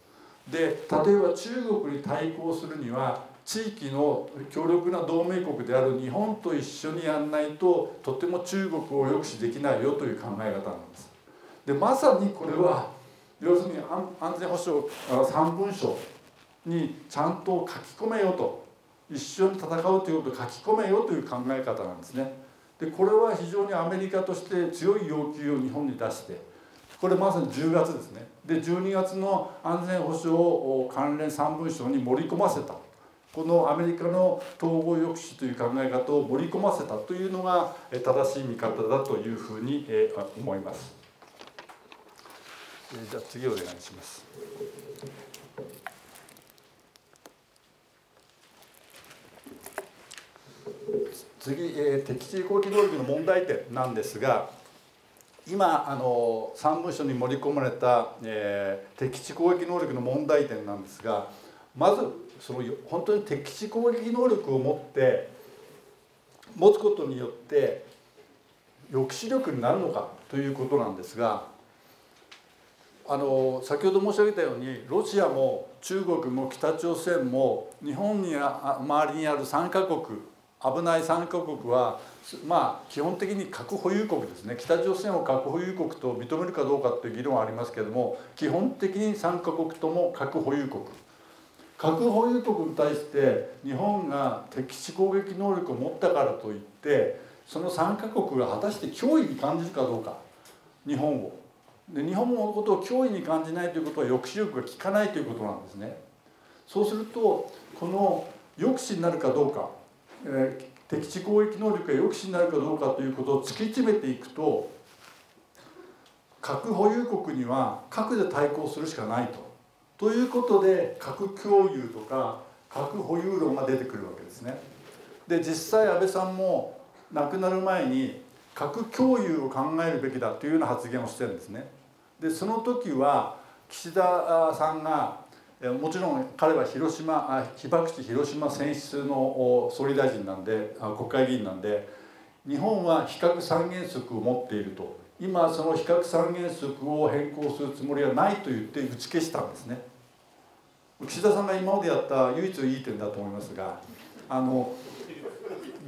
で例えば中国に対抗するには地域の強力な同盟国である日本と一緒にやらないととても中国を抑止できないよという考え方なんです。でまさにこれは要するに安全保障3文書にちゃんと書き込めよと一緒に戦うということを書き込めよという考え方なんですね。でこれは非常にアメリカとして強い要求を日本に出してこれまさに10月ですねで12月の安全保障関連3文書に盛り込ませたこのアメリカの統合抑止という考え方を盛り込ませたというのが正しい見方だというふうに思います。じゃあ次お願いします。次、えー、敵地攻撃能力の問題点なんですが今あの3文書に盛り込まれた、えー、敵地攻撃能力の問題点なんですがまずその本当に敵地攻撃能力を持って持つことによって抑止力になるのかということなんですがあの先ほど申し上げたようにロシアも中国も北朝鮮も日本にあ周りにある3カ国危ない3カ国はまあ基本的に核保有国ですね。北朝鮮を核保有国と認めるかどうかという議論はありますけれども基本的に3カ国とも核保有国。核保有国に対して日本が敵地攻撃能力を持ったからといってその3カ国が果たして脅威に感じるかどうか。日本を。で日本のことを脅威に感じないということは抑止力が効かないということなんですね。そうするとこの抑止になるかどうか。えー、敵地攻撃能力が抑止になるかどうかということを突き詰めていくと核保有国には核で対抗するしかないと。ということで核共有とか核保有論が出てくるわけですね。で実際安倍さんも亡くなる前に核共有を考えるべきだというような発言をしてるんですね。でその時は岸田さんがもちろん彼は広島被爆地広島選出の総理大臣なんで国会議員なんで日本は非核三原則を持っていると。今その非核三原則を変更するつもりはないと言って打ち消したんですね。岸田さんが今までやった唯一いい点だと思いますがあの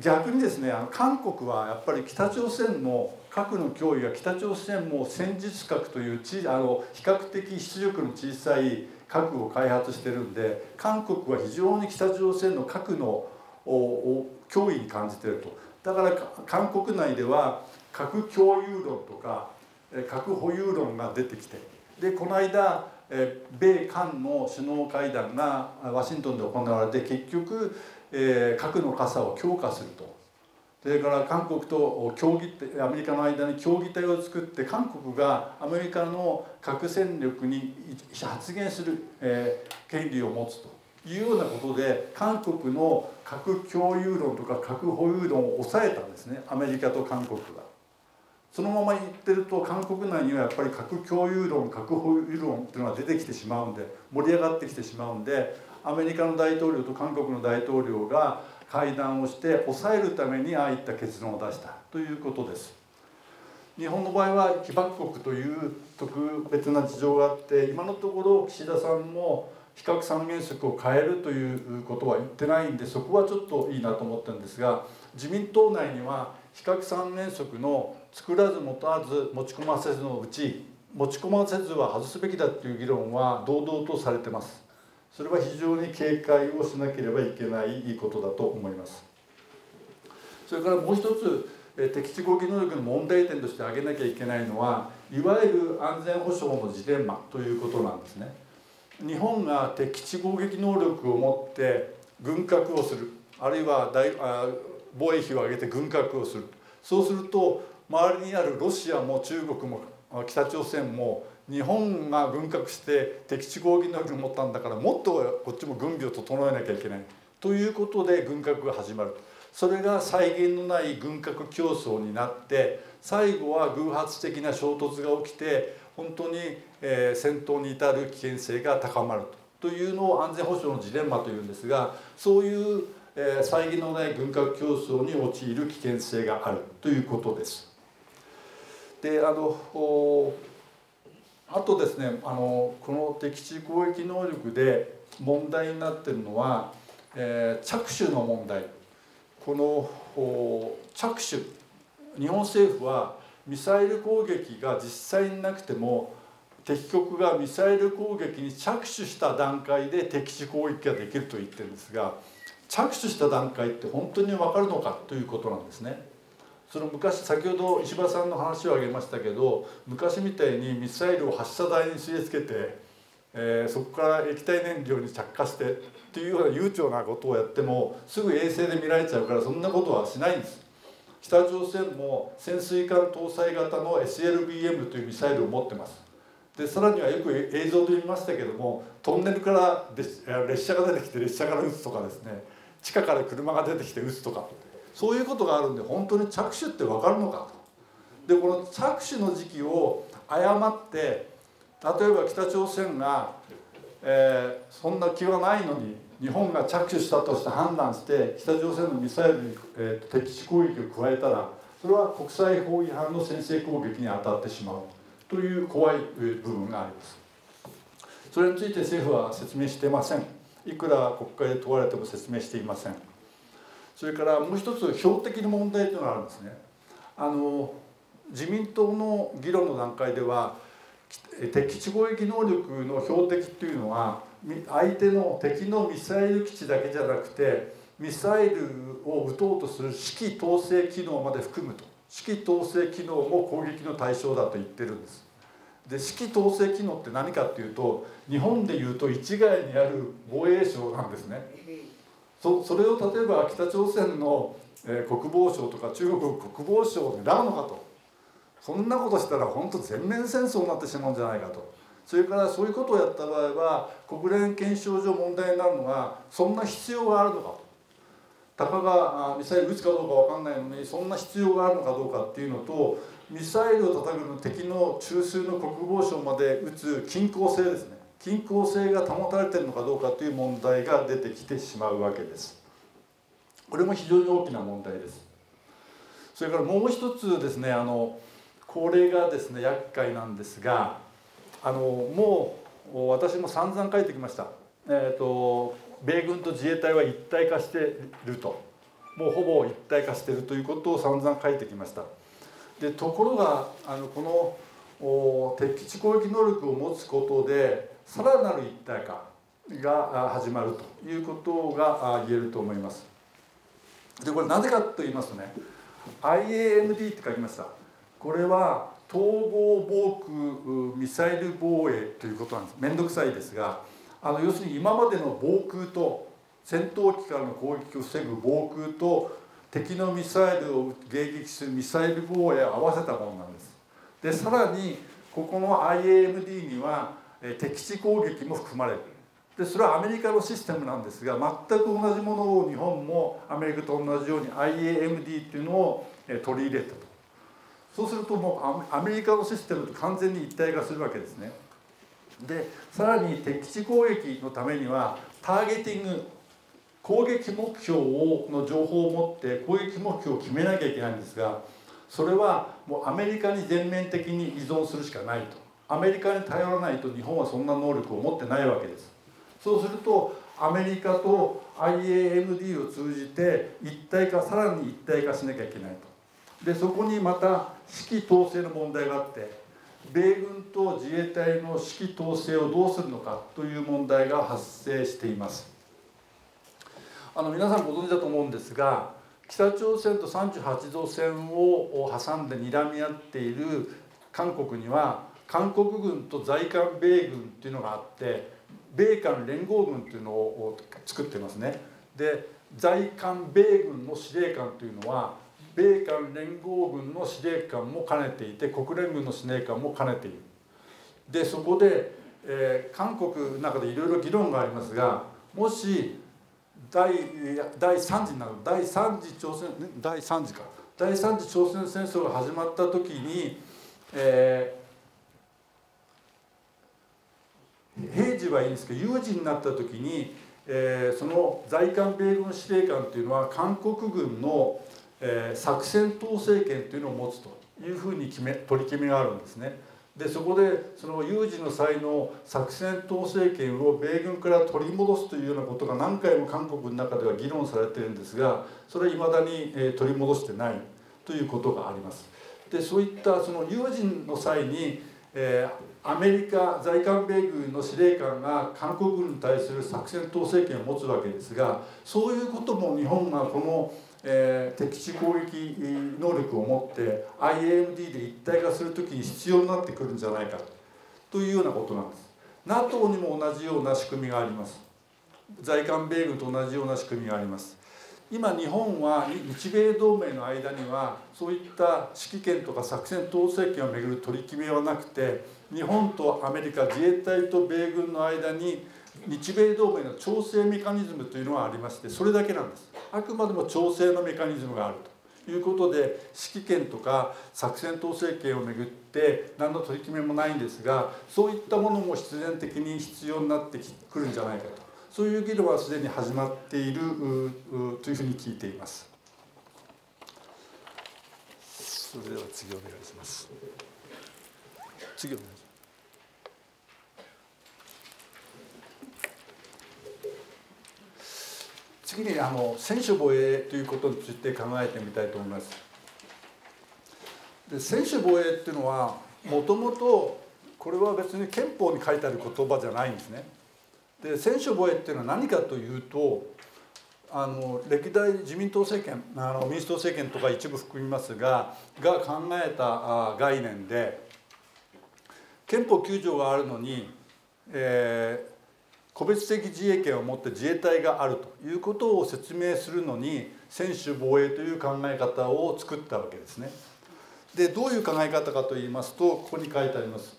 逆にですね韓国はやっぱり北朝鮮の核の脅威が北朝鮮も戦術核というあの比較的出力の小さい核を開発してるんで韓国は非常に北朝鮮の核の脅威に感じてると。だから韓国内では核共有論とか核保有論が出てきてでこの間米韓の首脳会談がワシントンで行われて結局核の傘を強化すると。それから韓国と協議アメリカの間に協議体を作って韓国がアメリカの核戦力に発言する、えー、権利を持つというようなことで韓国の核共有論とか核保有論を抑えたんですねアメリカと韓国が。そのまま言ってると韓国内にはやっぱり核共有論核保有論っていうのが出てきてしまうんで盛り上がってきてしまうんでアメリカの大統領と韓国の大統領が会談をして抑えるためにああいった結論を出したということです。日本の場合は被爆国という特別な事情があって今のところ岸田さんも比較三原則を変えるということは言ってないんでそこはちょっといいなと思ってるんですが自民党内には比較三原則の作らず持たず持ち込ませずのうち持ち込ませずは外すべきだという議論は堂々とされてますそれは非常に警戒をしなければいけないことだと思います。それからもう一つ敵地攻撃能力の問題点として挙げなきゃいけないのはいわゆる安全保障のジレンマということなんですね。日本が敵地攻撃能力を持って軍拡をするあるいは大防衛費を上げて軍拡をする。そうすると周りにあるロシアも中国も北朝鮮も日本が軍拡して敵地攻撃能力を持ったんだからもっとこっちも軍備を整えなきゃいけないということで軍拡が始まるそれが際限のない軍拡競争になって最後は偶発的な衝突が起きて本当に、え戦闘に至る危険性が高まるというのを安全保障のジレンマというんですがそういう、え際限のない軍拡競争に陥る危険性があるということです。であのあとですねあのこの敵地攻撃能力で問題になってるのは、えー、着手の問題この着手日本政府はミサイル攻撃が実際になくても敵国がミサイル攻撃に着手した段階で敵地攻撃ができると言ってるんですが着手した段階って本当に分かるのかということなんですね。その昔先ほど石破さんの話を挙げましたけど昔みたいにミサイルを発射台に据え付けて、えー、そこから液体燃料に着火してっていうような悠長なことをやってもすぐ衛星で見られちゃうからそんなことはしないんです。北朝鮮も潜水艦搭載型の SLBM というミサイルを持ってます。でさらにはよく映像で見ましたけどもトンネルから列車が出てきて列車から撃つとかですね地下から車が出てきて撃つとかそういうことがあるんで本当に着手って分かるのかと。でこの着手の時期を誤って例えば北朝鮮が、えー、そんな気はないのに日本が着手したとして判断して北朝鮮のミサイルに、えー、敵地攻撃を加えたらそれは国際法違反の先制攻撃に当たってしまう。という怖い部分があります。それについて政府は説明していません。いくら国会で問われても説明していません。それからもう一つ標的の問題というのがあるんですね。あの自民党の議論の段階では敵地攻撃能力の標的っていうのは相手の敵のミサイル基地だけじゃなくてミサイルを撃とうとする指揮統制機能まで含むと。指揮統制機能も攻撃の対象だと言ってるんです。で指揮統制機能って何かっていうと日本でいうと一概にある防衛省なんですね。そそれを例えば北朝鮮の、え、国防省とか中国国防省を狙うのかと。そんなことしたら本当全面戦争になってしまうんじゃないかと。それからそういうことをやった場合は国連憲章上問題になるのはそんな必要があるのかと。たかがミサイル撃つかどうか分かんないのにそんな必要があるのかどうかっていうのとミサイルを叩くの敵の中枢の国防省まで撃つ均衡性ですね。均衡性が保たれてるのかどうかという問題が出てきてしまうわけです。これも非常に大きな問題です。それからもう一つですねあのこれがですね厄介なんですがあのもう私も散々書いてきました、えーと、米軍と自衛隊は一体化していると。もうほぼ一体化しているということを散々書いてきました。でところがあのこの敵基地攻撃能力を持つことでさらなる一体化が始まるということが言えると思います。でこれなぜかと言いますとね IAMD って書きました。これは統合防空ミサイル防衛ということなんです。面倒くさいですがあの要するに今までの防空と戦闘機からの攻撃を防ぐ防空と敵のミサイルを迎撃するミサイル防衛を合わせたものなんです。でさらにここの IAMD には敵地攻撃も含まれる。でそれはアメリカのシステムなんですが全く同じものを日本もアメリカと同じように IAMD っていうのを取り入れたと。そうするともうアメリカのシステムと完全に一体化するわけですね。でさらに敵地攻撃のためにはターゲティング攻撃目標をの情報を持って攻撃目標を決めなきゃいけないんですがそれはもうアメリカに全面的に依存するしかないと。アメリカに頼らないと日本はそんな能力を持ってないわけです。そうするとアメリカと IAMD を通じて一体化さらに一体化しなきゃいけないと。でそこにまた指揮統制の問題があって米軍と自衛隊の指揮統制をどうするのかという問題が発生しています。あの皆さんご存知だと思うんですが北朝鮮と38度線を挟んで睨み合っている韓国には韓国軍と在韓米軍っていうのがあって米韓連合軍っていうのを作ってますね。で在韓米軍の司令官というのは米韓連合軍の司令官も兼ねていて国連軍の司令官も兼ねている。でそこで、えー、韓国の中でいろいろ議論がありますがもし第第3次なの第3次朝鮮第3次か。第3次朝鮮戦争が始まった時に、えー、平時はいいんですけど有事になった時に、えー、その在韓米軍司令官というのは韓国軍のえー、作戦統制権というのを持つというふうに決め取り決めがあるんですね。でそこでその有事の際の作戦統制権を米軍から取り戻すというようなことが何回も韓国の中では議論されてるんですがそれはいまだに、え取り戻してないということがあります。でそういったその有事の際に、えー、アメリカ在韓米軍の司令官が韓国軍に対する作戦統制権を持つわけですがそういうことも日本がこのえー、敵地攻撃能力を持って IAMD で一体化する時に必要になってくるんじゃないかというようなことなんです。NATO にも同じような仕組みがあります。在韓米軍と同じような仕組みがあります。今日本は日米同盟の間にはそういった指揮権とか作戦統制権をめぐる取り決めはなくて日本とアメリカ自衛隊と米軍の間に日米同盟の調整メカニズムというのはありましてそれだけなんです。あくまでも調整のメカニズムがあると。いうことで指揮権とか作戦統制権をめぐって何の取り決めもないんですがそういったものも必然的に必要になってくるんじゃないかと。そういう議論はすでに始まっているというふうに聞いています。それでは次お願いします。次お願いします。次にあの専守防衛ということについて考えてみたいと思います。で専守防衛っていうのはもともとこれは別に憲法に書いてある言葉じゃないんですね。で専守防衛っていうのは何かというとあの歴代自民党政権あの民主党政権とか一部含みますがが考えた概念で憲法9条があるのに、えー、個別的自衛権を持って自衛隊があるということを説明するのに専守防衛という考え方を作ったわけですね。でどういう考え方かといいますとここに書いてあります。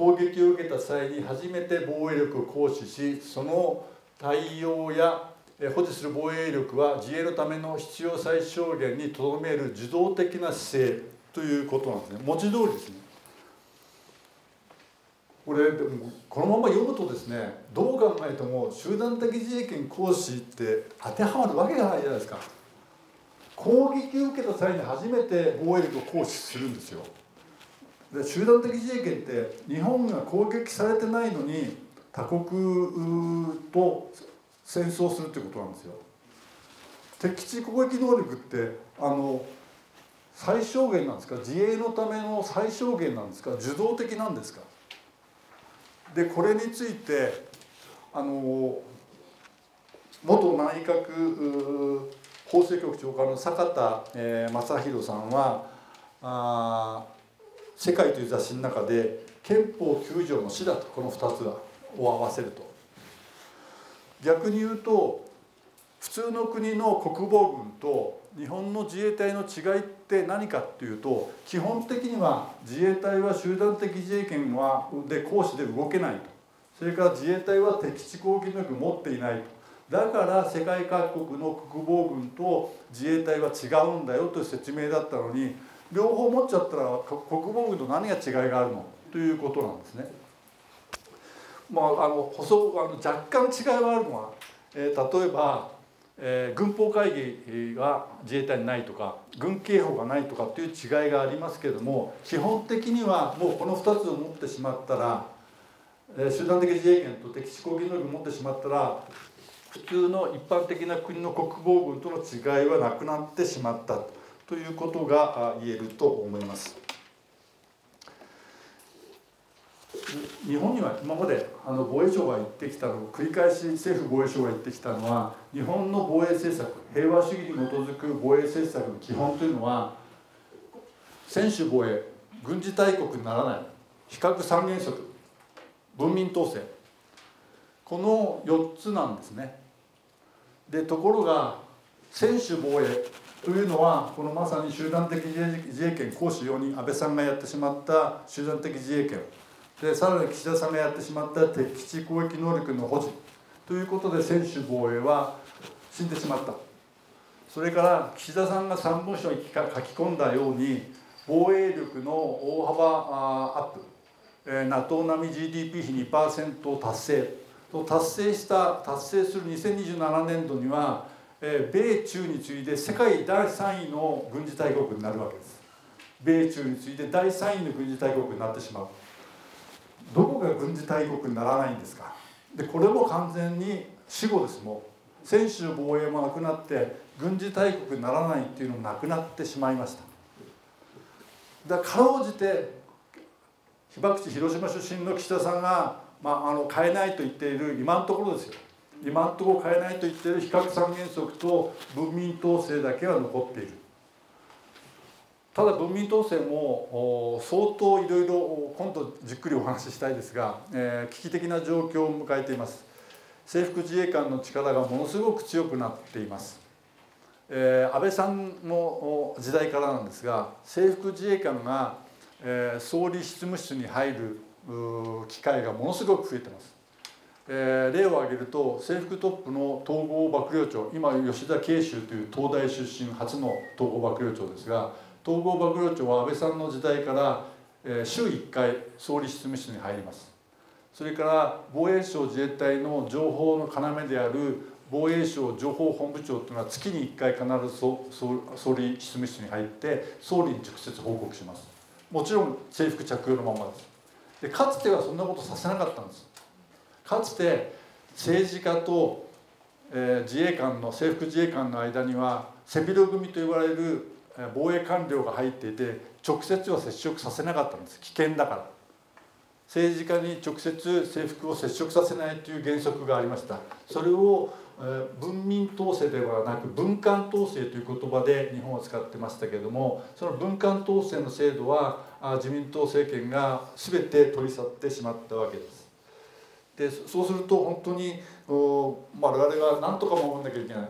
攻撃を受けた際に初めて防衛力を行使しその対応や保持する防衛力は自衛のための必要最小限にとどめる受動的な姿勢ということなんですね。文字通りですね。これでもこのまま読むとですねどう考えても集団的自衛権行使って当てはまるわけがないじゃないですか。攻撃を受けた際に初めて防衛力を行使するんですよ。で集団的自衛権って日本が攻撃されてないのに他国と戦争するってことなんですよ。敵地攻撃能力ってあの最小限なんですか？自衛のための最小限なんですか？受動的なんですか？でこれについてあの元内閣法制局長官の坂田、えー、正弘さんはあ「世界」という雑誌の中で憲法9条の死だとこの2つを合わせると。逆に言うと普通の国の国防軍と日本の自衛隊の違いって何かっていうと基本的には自衛隊は集団的自衛権はで行使で動けないと。それから自衛隊は敵地攻撃能力持っていないと。だから世界各国の国防軍と自衛隊は違うんだよという説明だったのに両方持っちゃったら国防軍と何が違いがあるの？ということなんですね。まあ、あの補足あの若干違いはあるのは、えー、例えば、えー、軍法会議が自衛隊にないとか軍警報がないとかっていう違いがありますけれども基本的にはもうこの2つを持ってしまったら、えー、集団的自衛権と敵地攻撃能力を持ってしまったら普通の一般的な国の国防軍との違いはなくなってしまったということが言えると思います。日本には今まであの防衛省が言ってきたのを繰り返し政府防衛省が言ってきたのは日本の防衛政策平和主義に基づく防衛政策の基本というのは専守防衛軍事大国にならない非核三原則文民統制この4つなんですね。でところが専守防衛というのはこのまさに集団的自衛権行使用に安倍さんがやってしまった集団的自衛権。でさらに岸田さんがやってしまった敵基地攻撃能力の保持ということで専守防衛は死んでしまった。それから岸田さんが3文書に書き込んだように防衛力の大幅アップ、え NATO 並み GDP 比2%を達成。と達成した達成する2027年度には、え米中に次いで世界第3位の軍事大国になるわけです。米中に次いで第3位の軍事大国になってしまう。どこが軍事大国にならないんですか？でこれも完全に死後です。もう専守防衛もなくなって軍事大国にならないっていうのもなくなってしまいました。だからかろうじて被爆地広島出身の岸田さんが、まあ、あの変えないと言っている今のところですよ。今のところ変えないと言っている非核三原則と文民統制だけは残っている。ただ文民統制も相当いろいろ今度じっくりお話ししたいですが、えー、危機的な状況を迎えています。制服自衛官の力がものすごく強くなっています、えー、安倍さんの時代からなんですが制服自衛官が、えー、総理執務室に入る機会がものすごく増えてます。えー、例を挙げると制服トップの統合幕僚長今吉田慶州という東大出身初の統合幕僚長ですが統合幕僚長は安倍さんの時代から、えー、週1回総理執務室に入ります。それから防衛省自衛隊の情報の要である防衛省情報本部長というのは月に1回必ず総理執務室に入って総理に直接報告します。もちろん制服着用のままです。でかつてはそんなことさせなかったんです。かつて政治家と、えー、自衛官の制服自衛官の間には背広組と言われる防衛官僚が入っていて直接は接触させなかったんです。危険だから。政治家に直接制服を接触させないという原則がありました。それを文民統制ではなく文官統制という言葉で日本は使ってましたけれどもその文官統制の制度は自民党政権が全て取り去ってしまったわけです。でそうすると本当に我々が何とか守らなきゃいけない。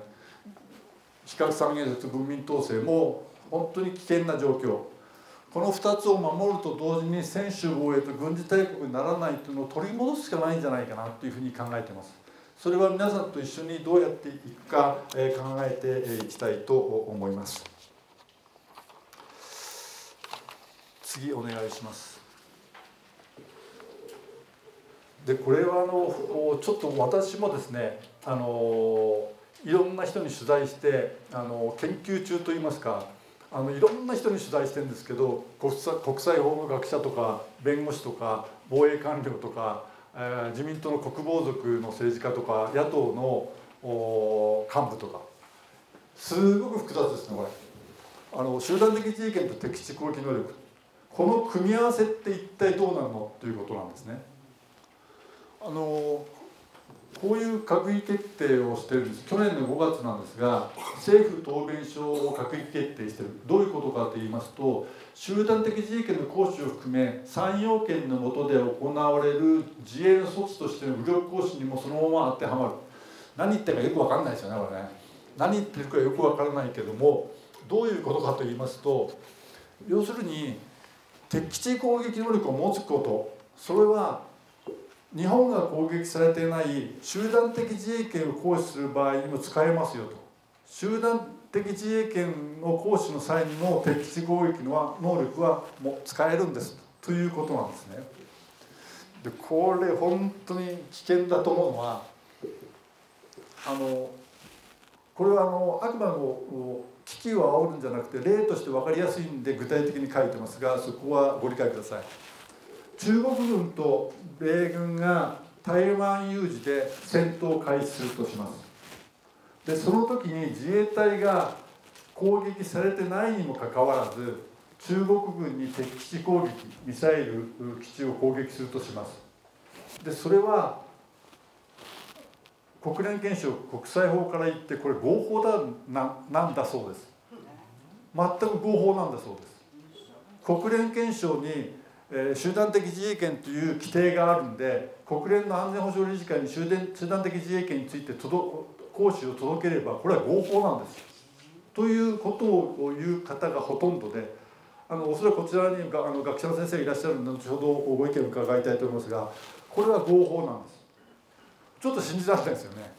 非核三原則文民統制も本当に危険な状況。この2つを守ると同時に専守防衛と軍事大国にならないというのを取り戻すしかないんじゃないかなというふうに考えてます。それは皆さんと一緒にどうやっていくか考えていきたいと思います。次お願いします。でこれはあのちょっと私もですねあのいろんな人に取材してあの研究中といいますかあのいろんな人に取材してるんですけど国際国際法の学者とか弁護士とか防衛官僚とか、えー、自民党の国防族の政治家とか野党の幹部とかすごく複雑ですねこれ。あの集団的自衛権と敵地攻撃能力この組み合わせって一体どうなるの？ということなんですね。あのこういう閣議決定をしてるんです。去年の5月なんですが政府答弁書を閣議決定してる。どういうことかと言いますと集団的自衛権の行使を含め3要件の下で行われる自衛の措置としての武力行使にもそのまま当てはまる。何言ってるかよく分かんないですよねこれね。何言ってるかよくわからないけどもどういうことかと言いますと要するに敵基地攻撃能力を持つこと。それは日本が攻撃されていない集団的自衛権を行使する場合にも使えますよと集団的自衛権の行使の際にも敵地攻撃の能力はもう使えるんですということなんですね。でこれ本当に危険だと思うのはあのこれはあのあくまでも危機を煽るんじゃなくて例として分かりやすいんで具体的に書いてますがそこはご理解ください。中国軍と米軍が台湾有事で戦闘を開始するとします。でその時に自衛隊が攻撃されてないにもかかわらず中国軍に敵基地攻撃ミサイル基地を攻撃するとします。でそれは国連憲章国際法から言ってこれ合法だななんだそうです。全く合法なんだそうです。国連憲章にえー、集団的自衛権という規定があるんで国連の安全保障理事会に集集団的自衛権について行使を届ければこれは合法なんです。ということを言う方がほとんどであのおそらくこちらにがあの学者の先生がいらっしゃるので後ほどご意見を伺いたいと思いますがこれは合法なんです。ちょっと信じられないですよね。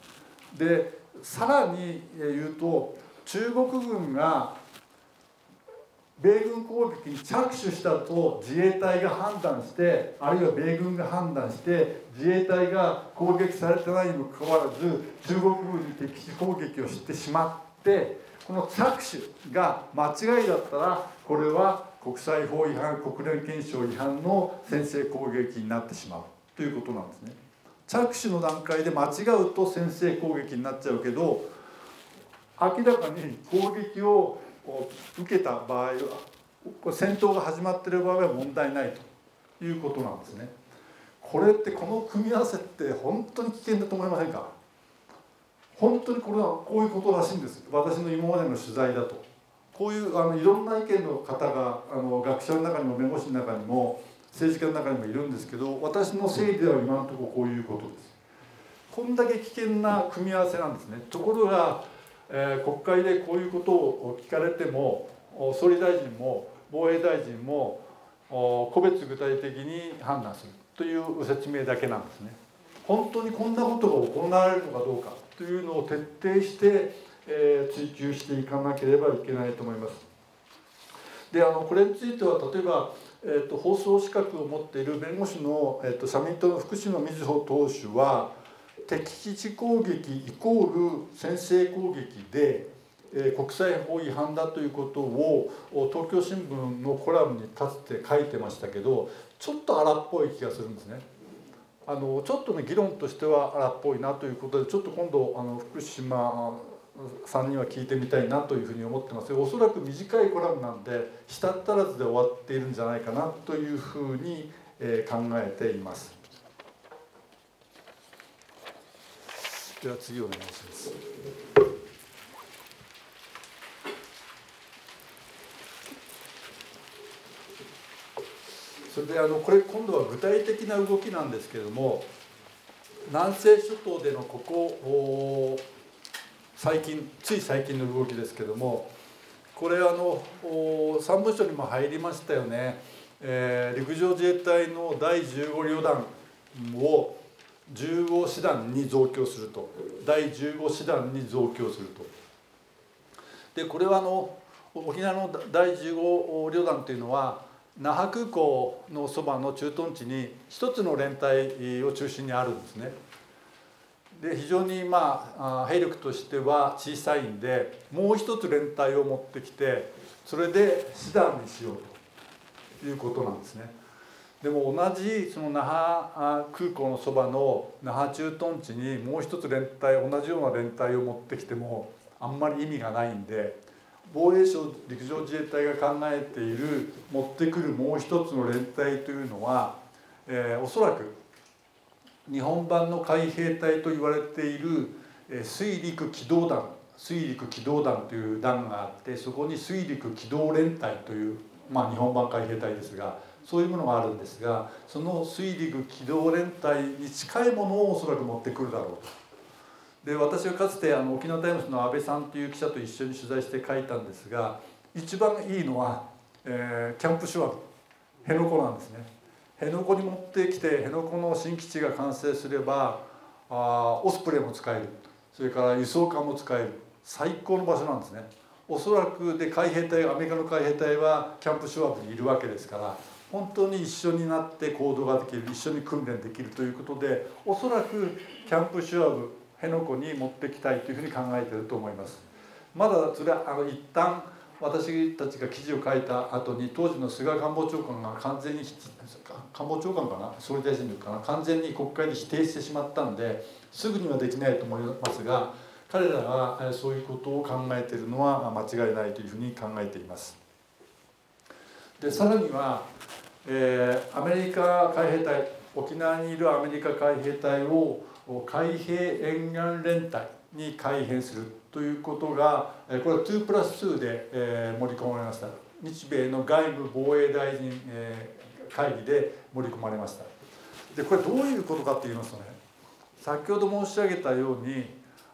でさらに言うと中国軍が米軍攻撃に着手したと自衛隊が判断してあるいは米軍が判断して自衛隊が攻撃されてないにもかかわらず中国軍に敵視攻撃をしてしまってこの着手が間違いだったらこれは国際法違反国連憲章違反の先制攻撃になってしまうということなんですね。着手の段階で間違うと先制攻撃になっちゃうけど明らかに攻撃を受けた場合は戦闘が始まっている場合は問題ないということなんですね。これってこの組み合わせって本当に危険だと思いませんか？本当にこれはこういうことらしいんです。私の今までの取材だと。こういうあのいろんな意見の方があの学者の中にも弁護士の中にも政治家の中にもいるんですけど私のせいでは今のところこういうことです。こんだけ危険な組み合わせなんですね。ところがえ国会でこういうことを聞かれても総理大臣も防衛大臣も個別具体的に判断するという説明だけなんですね。本当にこんなことが行われるのかどうかというのを徹底して、え追求していかなければいけないと思います。であのこれについては例えば、えーと、放送資格を持っている弁護士の、えーと、社民党の福島瑞穂党首は敵基地攻撃イコール先制攻撃で、えー、国際法違反だということを東京新聞のコラムにかつて書いてましたけどちょっと荒っぽい気がするんですね。あのちょっとね議論としては荒っぽいなということでちょっと今度あの福島さんには聞いてみたいなというふうに思ってますおそらく短いコラムなんで舌足らずで終わっているんじゃないかなというふうに、え考えています。では次お願いします。それであのこれ今度は具体的な動きなんですけれども南西諸島でのここ最近つい最近の動きですけれどもこれあの3文書にも入りましたよね、えー、陸上自衛隊の第15旅団を15師団に増強すると。第15師団に増強すると。でこれはあの沖縄の第15旅団というのは那覇空港のそばの駐屯地に一つの連隊を中心にあるんですね。で非常にまあ兵力としては小さいんでもう一つ連隊を持ってきてそれで師団にしようということなんですね。でも同じその那覇空港のそばの那覇駐屯地にもう一つ連隊同じような連隊を持ってきてもあんまり意味がないんで防衛省陸上自衛隊が考えている持ってくるもう一つの連隊というのは、えー、おそらく日本版の海兵隊と言われている水陸機動団水陸機動団という団があってそこに水陸機動連隊という、まあ、日本版海兵隊ですがそういうものがあるんですがその水陸機動連隊に近いものをおそらく持ってくるだろうと。で私はかつてあの沖縄タイムスの阿部さんという記者と一緒に取材して書いたんですが一番いいのは、えー、キャンプシュワブ辺野古なんですね。辺野古に持ってきて辺野古の新基地が完成すればあオスプレイも使える。それから輸送艦も使える。最高の場所なんですね。おそらくで海兵隊アメリカの海兵隊はキャンプシュワブにいるわけですから本当に一緒になって行動ができる一緒に訓練できるということでおそらくキャンプシュワブ辺野古に持ってきたいというふうに考えてると思います。まだそれはあの一旦私たちが記事を書いた後に当時の菅官房長官が完全に官房長官かな？総理大臣かな？完全に国会に否定してしまったんですぐにはできないと思いますが彼らがそういうことを考えているのは間違いないというふうに考えています。でさらには、えー、アメリカ海兵隊沖縄にいるアメリカ海兵隊を海兵沿岸連隊に改編するということがこれは2プラス2で、えー、盛り込まれました。日米の外務防衛大臣、えー、会議で盛り込まれました。でこれどういうことかって言いますとね先ほど申し上げたように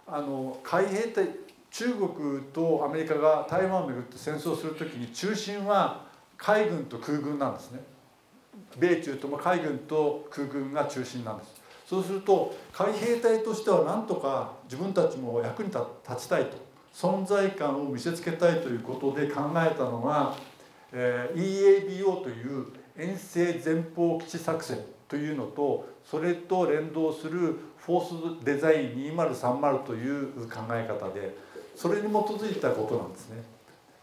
あの海兵隊中国とアメリカが台湾をめぐって戦争する時に中心は海軍と空軍なんですね。米中とも海軍と空軍が中心なんですそうすると海兵隊としては何とか自分たちも役に立ちたいと存在感を見せつけたいということで考えたのが、えー、EABO という遠征前方基地作戦というのとそれと連動するフォースデザイン2030という考え方でそれに基づいたことなんですね。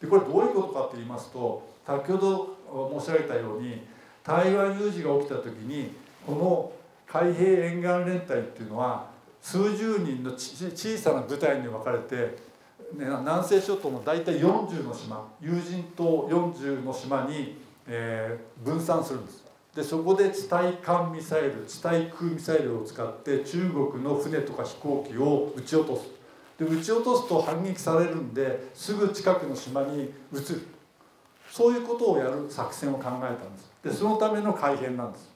でこれどういうことかと言いますと先ほど申し上げたように台湾有事が起きた時にこの海兵沿岸連隊っていうのは数十人の小さな部隊に分かれてね南西諸島の大体40の島有人島40の島に、えー、分散するんです。でそこで地対艦ミサイル地対空ミサイルを使って中国の船とか飛行機を撃ち落とす。で撃ち落とすと反撃されるんですぐ近くの島に移る。そういうことをやる作戦を考えたんです。でそのための改変なんです。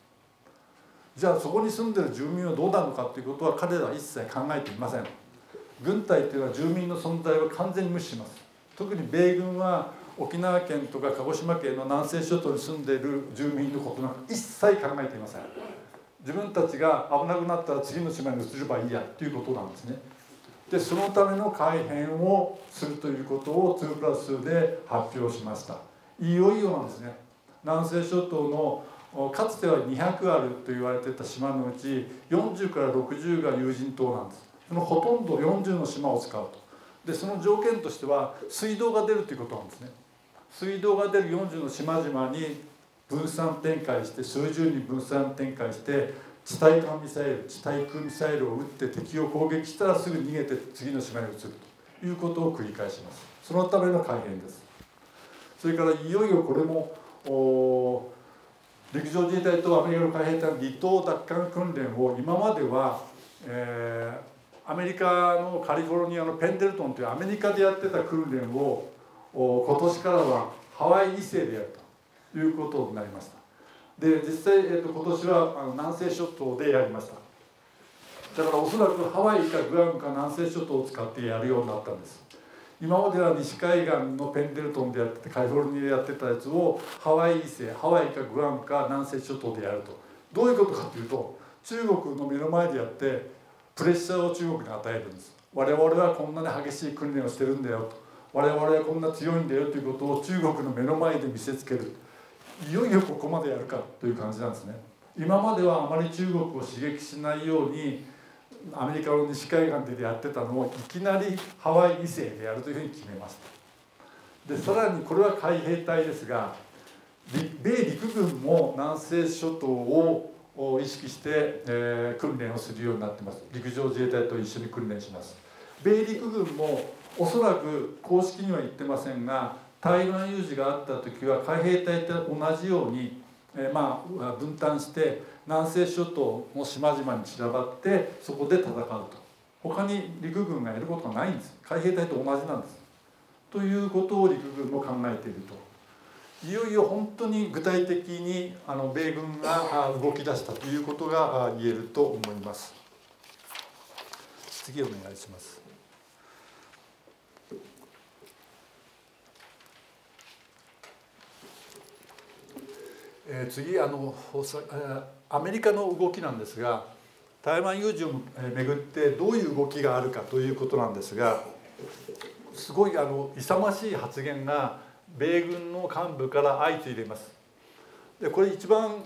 じゃあそこに住んでる住民はどうなのかということは彼らは一切考えていません。軍隊っていうのは住民の存在を完全に無視します。特に米軍は沖縄県とか鹿児島県の南西諸島に住んでいる住民のことなんか一切考えていません。自分たちが危なくなったら次の島に移ればいいやということなんですね。でそのための改変をするということを2プラス2で発表しました。いよいよなんですね。南西諸島のかつては200あると言われてた島のうち40から60が有人島なんです。そのほとんど40の島を使うと。でその条件としては水道が出るということなんですね。水道が出る40の島々に分散展開して数十人分散展開して地対艦ミサイル地対空ミサイルを撃って敵を攻撃したらすぐ逃げて次の島に移ると。いうことを繰り返します。そのための改変です。それからいよいよこれも陸上自衛隊とアメリカの海兵隊の離島奪還訓練を今までは、えー、アメリカのカリフォルニアのペンデルトンというアメリカでやってた訓練を今年からはハワイ2世でやるということになりました。で実際、えー、と今年はあの南西諸島でやりました。だからおそらくハワイかグアムか南西諸島を使ってやるようになったんです。今までは西海岸のペンデルトンでやっててカリフォルニアでやってたやつをハワイ2世ハワイかグアムか南西諸島でやると。どういうことかというと中国の目の前でやってプレッシャーを中国に与えるんです。我々はこんなに激しい訓練をしてるんだよと。我々はこんな強いんだよということを中国の目の前で見せつける。いよいよここまでやるかという感じなんですね。今まではあまり中国を刺激しないようにアメリカの西海岸でやってたのをいきなりハワイ2世でやるというふうに決めました。でさらにこれは海兵隊ですが米陸軍も南西諸島を意識して、えー、訓練をするようになってます。陸上自衛隊と一緒に訓練します。米陸軍もおそらく公式には言ってませんが台湾有事があった時は海兵隊と同じように、えー、まあ分担して南西諸島の島々に散らばってそこで戦うと。他に陸軍がやることはないんです。海兵隊と同じなんです。ということを陸軍も考えていると。いよいよ本当に具体的にあの米軍が動き出したということが言えると思います。次お願いします。えー、次あのアメリカの動きなんですが台湾有事をめぐってどういう動きがあるかということなんですがすごいあの勇ましい発言が米軍の幹部から相次いでいます。でこれ一番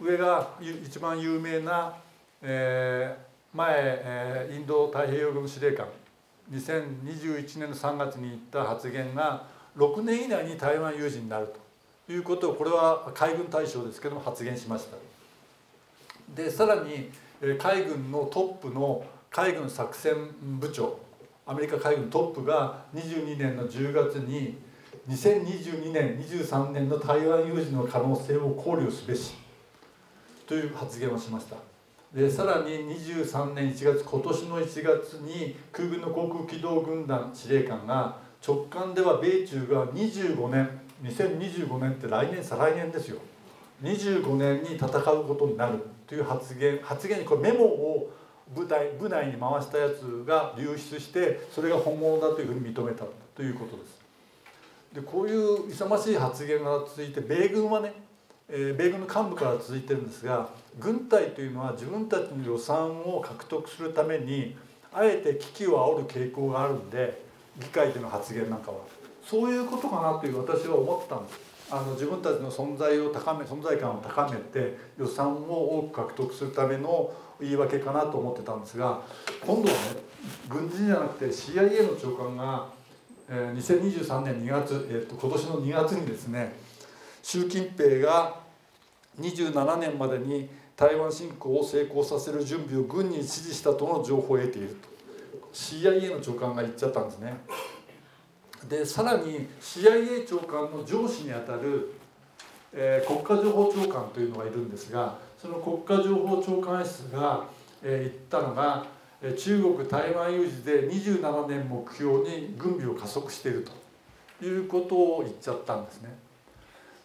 上が一番有名な、えー、前、えー、インド太平洋軍司令官。2021年の3月に言った発言が6年以内に台湾有事になると。いうことをこれは海軍大将ですけども発言しました。でさらに海軍のトップの海軍作戦部長アメリカ海軍トップが22年の10月に2022年23年の台湾有事の可能性を考慮すべしという発言をしました。でさらに23年1月今年の1月に空軍の航空機動軍団司令官が直感では米中が25年2025年って来年再来年ですよ25年に戦うことになるという発言発言にこれメモを部隊部内に回したやつが流出してそれが本物だというふうに認めたということです。でこういう勇ましい発言が続いて米軍はね、えー、米軍の幹部から続いてるんですが軍隊というのは自分たちの予算を獲得するためにあえて危機を煽る傾向があるんで議会での発言なんかはそういうことかなという私は思ったんです。あの自分たちの存在を高め存在感を高めて予算を多く獲得するための言い訳かなと思ってたんですが今度はね軍人じゃなくて CIA の長官がえ2023年2月、えー、と今年の2月にですね習近平が27年までに台湾侵攻を成功させる準備を軍に指示したとの情報を得ていると CIA の長官が言っちゃったんですねでさらに CIA 長官の上司にあたる、えー、国家情報長官というのがいるんですがその国家情報長官室が、えー、言ったのが中国台湾有事で27年目標に軍備を加速しているということを言っちゃったんですね。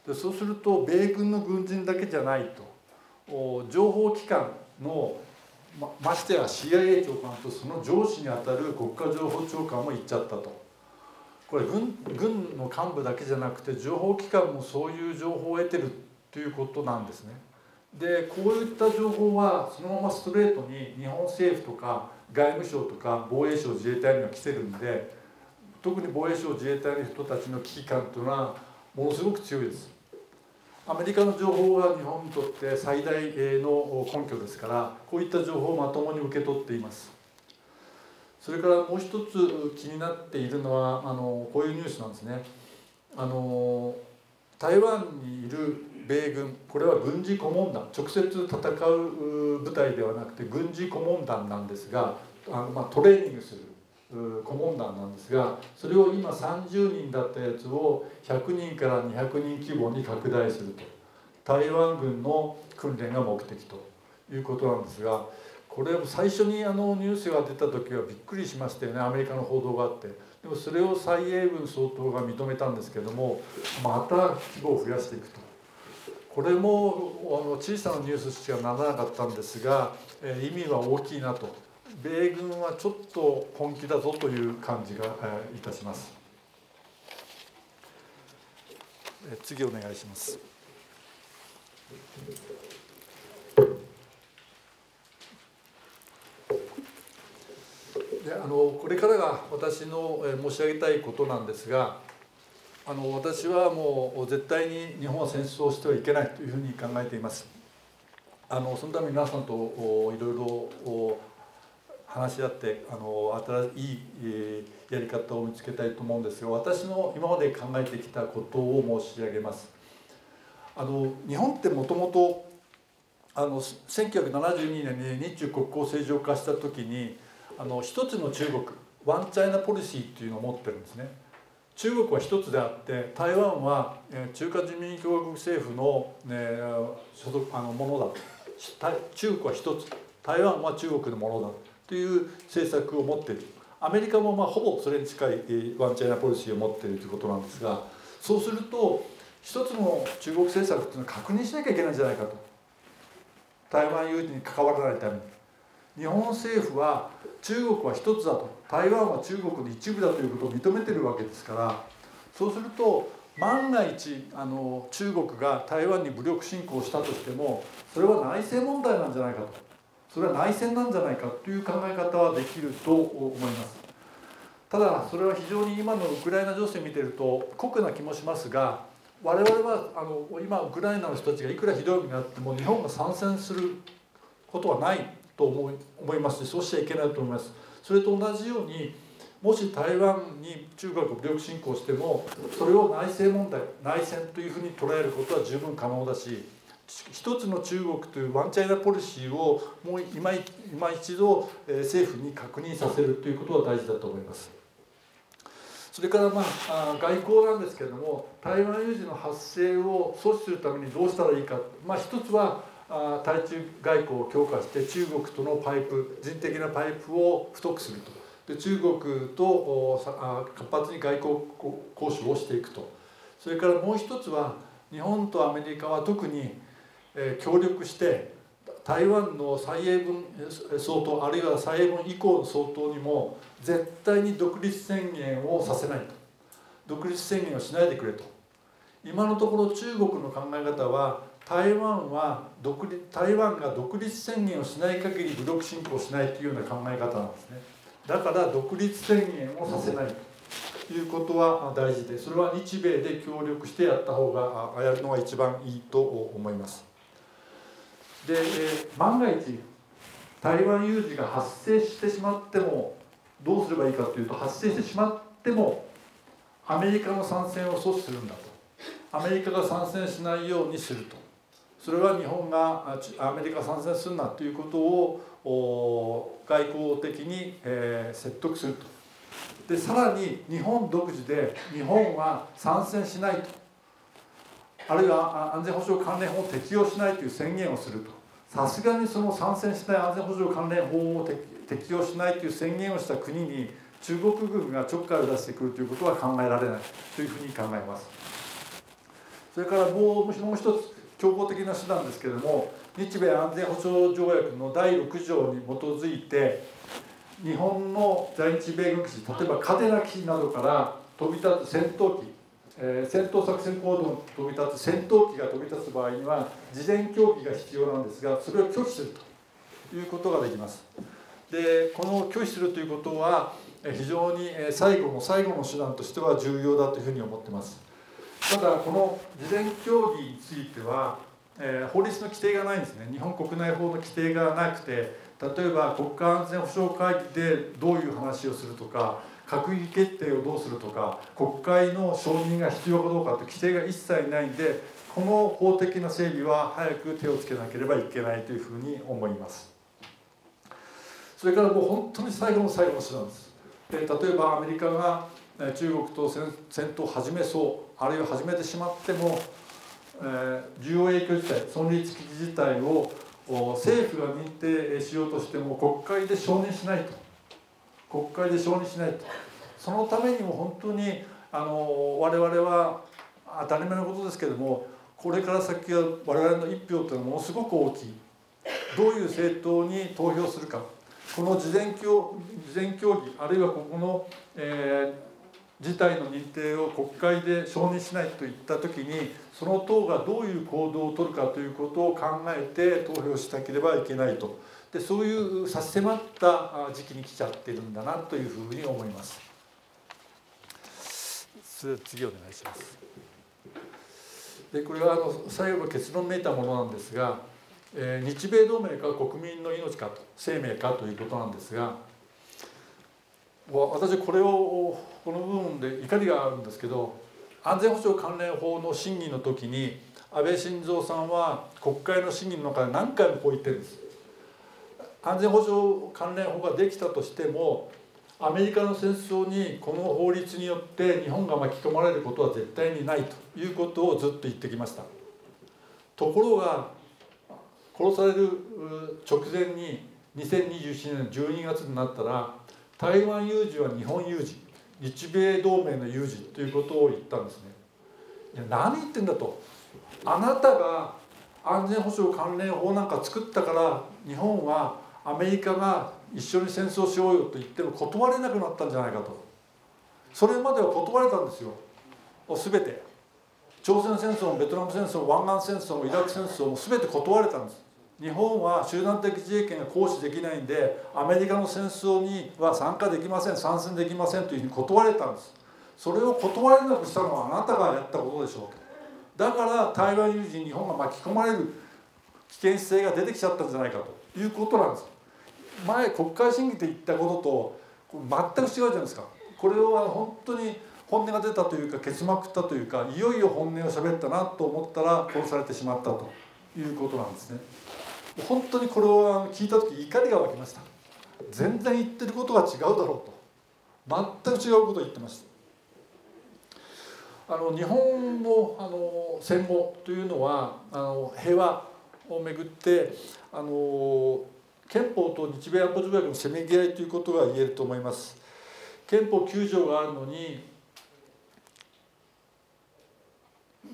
でそうすると米軍の軍人だけじゃないと情報機関のまましてや CIA 長官とその上司にあたる国家情報長官も言っちゃったと。これ軍軍の幹部だけじゃなくて情報機関もそういう情報を得てるということなんですね。でこういった情報はそのままストレートに日本政府とか外務省とか防衛省自衛隊には来てるんで特に防衛省自衛隊の人たちの危機感というのはものすごく強いです。アメリカの情報は日本にとって最大の根拠ですからこういった情報をまともに受け取っています。それからもう一つ気になっているのはあのこういうニュースなんですね。あの台湾にいる米軍これは軍事顧問団直接戦う部隊ではなくて軍事顧問団なんですがあの、まあ、トレーニングする顧問団なんですがそれを今30人だったやつを100人から200人規模に拡大すると台湾軍の訓練が目的ということなんですがこれ最初にあのニュースが出た時はびっくりしましたよねアメリカの報道があってでもそれを蔡英文総統が認めたんですけどもまた規模を増やしていくとこれもあの小さなニュースしかならなかったんですが、え意味は大きいなと米軍はちょっと本気だぞという感じが、えいたします。え次お願いします。であのこれからが私の申し上げたいことなんですがあの私はもう絶対に日本は戦争をしてはいけないというふうに考えています。あのそのために皆さんといろいろ話し合ってあの新しい、えやり方を見つけたいと思うんですが私の今まで考えてきたことを申し上げます。あの日本ってもともとあの1972年に日中国交正常化した時にあの一つの中国ワンチャイナポリシーっていうのを持ってるんですね。中国は一つであって台湾は中華人民共和国政府の、ね、所属あのものだ中国は一つ。台湾は中国のものだという政策を持っている。アメリカもまあほぼそれに近いワンチャイナポリシーを持っているということなんですがそうすると一つの中国政策っていうのを確認しなきゃいけないんじゃないかと。台湾有事に関わらないために。日本政府は中国は一つだと台湾は中国の一部だということを認めてるわけですからそうすると万が一あの中国が台湾に武力侵攻したとしてもそれは内政問題なんじゃないかと。それは内戦なんじゃないかという考え方はできると思います。ただそれは非常に今のウクライナ情勢を見てると酷な気もしますが我々はあの今ウクライナの人たちがいくらひどい目にあっても日本が参戦することはない。と思い思いますしそうしちゃいけないと思いますそれと同じようにもし台湾に中国が武力侵攻してもそれを内政問題内戦というふうに捉えることは十分可能だし一つの中国というワンチャイナポリシーをもう今今一度政府に確認させるということは大事だと思います。それからまあ外交なんですけれども台湾有事の発生を阻止するためにどうしたらいいか、まあ、一つは対中外交を強化して中国とのパイプ人的なパイプを太くすると。で中国と活発に外交交渉をしていくと。それからもう一つは日本とアメリカは特に協力して台湾の蔡英文総統あるいは蔡英文以降の総統にも絶対に独立宣言をさせないと。独立宣言をしないでくれと。今のところ中国の考え方は台湾は独立台湾が独立宣言をしない限り武力侵攻しないというような考え方なんですね。だから独立宣言をさせない。ということは大事でそれは日米で協力してやった方がやるのが一番いいと思います。で、万が一台湾有事が発生してしまってもどうすればいいかというと発生してしまってもアメリカの参戦を阻止するんだと。アメリカが参戦しないようにすると。それは日本がアメリカ参戦するなということを外交的に、説得すると。でさらに日本独自で日本は参戦しないと。あるいは安全保障関連法を適用しないという宣言をすると。さすがにその参戦しない安全保障関連法を適用しないという宣言をした国に中国軍がちょっかいを出してくるということは考えられないというふうに考えます。それからもうもう一つ。強硬的な手段ですけれども日米安全保障条約の第6条に基づいて日本の在日米軍基地例えば嘉手納基地などから飛び立つ戦闘機えー、戦闘作戦行動に飛び立つ戦闘機が飛び立つ場合には事前協議が必要なんですがそれを拒否するということができます。でこの拒否するということは非常に最後の最後の手段としては重要だというふうに思ってます。ただこの事前協議については、えー、法律の規定がないんですね。日本国内法の規定がなくて例えば国家安全保障会議でどういう話をするとか閣議決定をどうするとか国会の承認が必要かどうかという規定が一切ないんでこの法的な整備は早く手をつけなければいけないというふうに思います。それからもう本当に最後の最後の手段です。で例えばアメリカが中国と戦闘を始めそう。あるいは始めてしまっても、えー、重要影響自体存立危機自体を政府が認定しようとしても国会で承認しないと。国会で承認しないと。そのためにも本当にあの我々は当たり前のことですけどもこれから先は我々の一票というのはものすごく大きい。どういう政党に投票するか。この事前協事前協議あるいはここの、えー、事態の認定を国会で承認しないといった時にその党がどういう行動をとるかということを考えて投票しなければいけないと。でそういう差し迫った時期に来ちゃってるんだなというふうに思います次お願いしますでこれはあの最後の結論めいたものなんですが、えー、日米同盟か国民の命かと生命かということなんですが私これをこの部分で怒りがあるんですけど安全保障関連法の審議の時に安倍晋三さんは国会の審議の中で何回もこう言ってるんです。安全保障関連法ができたとしてもアメリカの戦争にこの法律によって日本が巻き込まれることは絶対にないということをずっと言ってきました。ところが殺される直前に2027年12月になったら台湾有事は日本有事日米同盟の有事ということを言ったんですね。いや何言ってんだと。あなたが安全保障関連法なんか作ったから日本はアメリカが一緒に戦争しようよと言っても断れなくなったんじゃないかと。それまでは断れたんですよ。全て。朝鮮戦争もベトナム戦争も湾岸戦争もイラク戦争も全て断れたんです。日本は集団的自衛権が行使できないんでアメリカの戦争には参加できません参戦できませんというふうに断れたんです。それを断れなくしたのはあなたがやったことでしょう。だから台湾有事に日本が巻き込まれる危険性が出てきちゃったんじゃないかということなんです。前国会審議で言ったことと全く違うじゃないですか。これは本当に本音が出たというかケツまくったというかいよいよ本音を喋ったなと思ったら殺されてしまったということなんですね。本当にこれを聞いた時怒りが湧きました。全然言ってることが違うだろうと。全く違うことを言ってました。あの日本のあの戦後というのはあの平和をめぐってあの憲法と日米安保条約のせめぎ合いということが言えると思います。憲法9条があるのに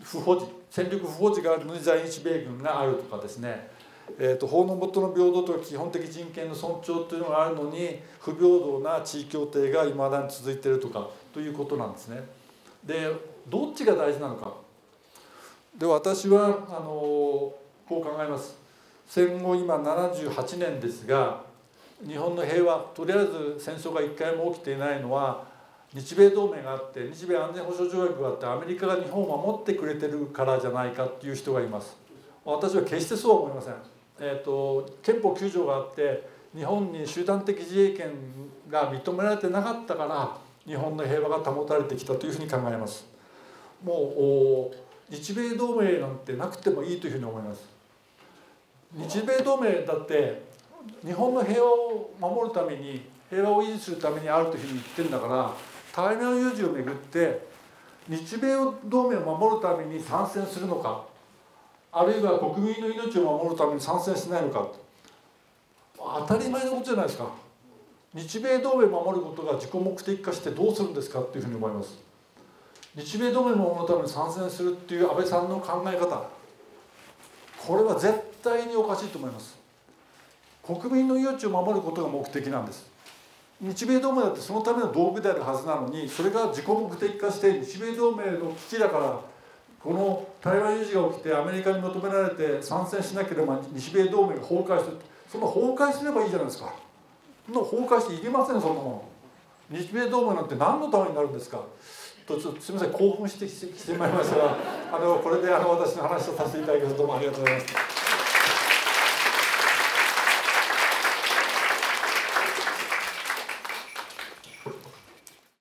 不保持戦力不保持があるのに在日米軍があるとかですね、えーと、法の下の平等とか基本的人権の尊重というのがあるのに不平等な地位協定がいまだに続いているとかということなんですね。でどっちが大事なのかで私はあのこう考えます。戦後今78年ですが日本の平和とりあえず戦争が一回も起きていないのは日米同盟があって日米安全保障条約があってアメリカが日本を守ってくれてるからじゃないかっていう人がいます私は決してそうは思いません、えーと、憲法9条があって日本に集団的自衛権が認められてなかったから日本の平和が保たれてきたというふうに考えます。もう日米同盟なんてなくてもいいというふうに思います。日米同盟だって日本の平和を守るために平和を維持するためにあるというふうに言ってるんだから台湾有事をめぐって日米同盟を守るために参戦するのかあるいは国民の命を守るために参戦しないのか。当たり前のことじゃないですか。日米同盟を守ることが自己目的化してどうするんですかっていうふうに思います。日米同盟を守るために参戦するっていう安倍さんの考え方。これは絶対におかしいと思います。国民の命を守ることが目的なんです。日米同盟だってそのための道具であるはずなのにそれが自己目的化して日米同盟の基地だからこの台湾有事が起きてアメリカに求められて参戦しなければ日米同盟が崩壊する。その崩壊すればいいじゃないですか。の崩壊していりませんそんなもの。日米同盟なんて何のためになるんですか。とちょっとすみません興奮してきてまいましたがあのこれであの私の話をさせていただきます。どうもありがとうございました。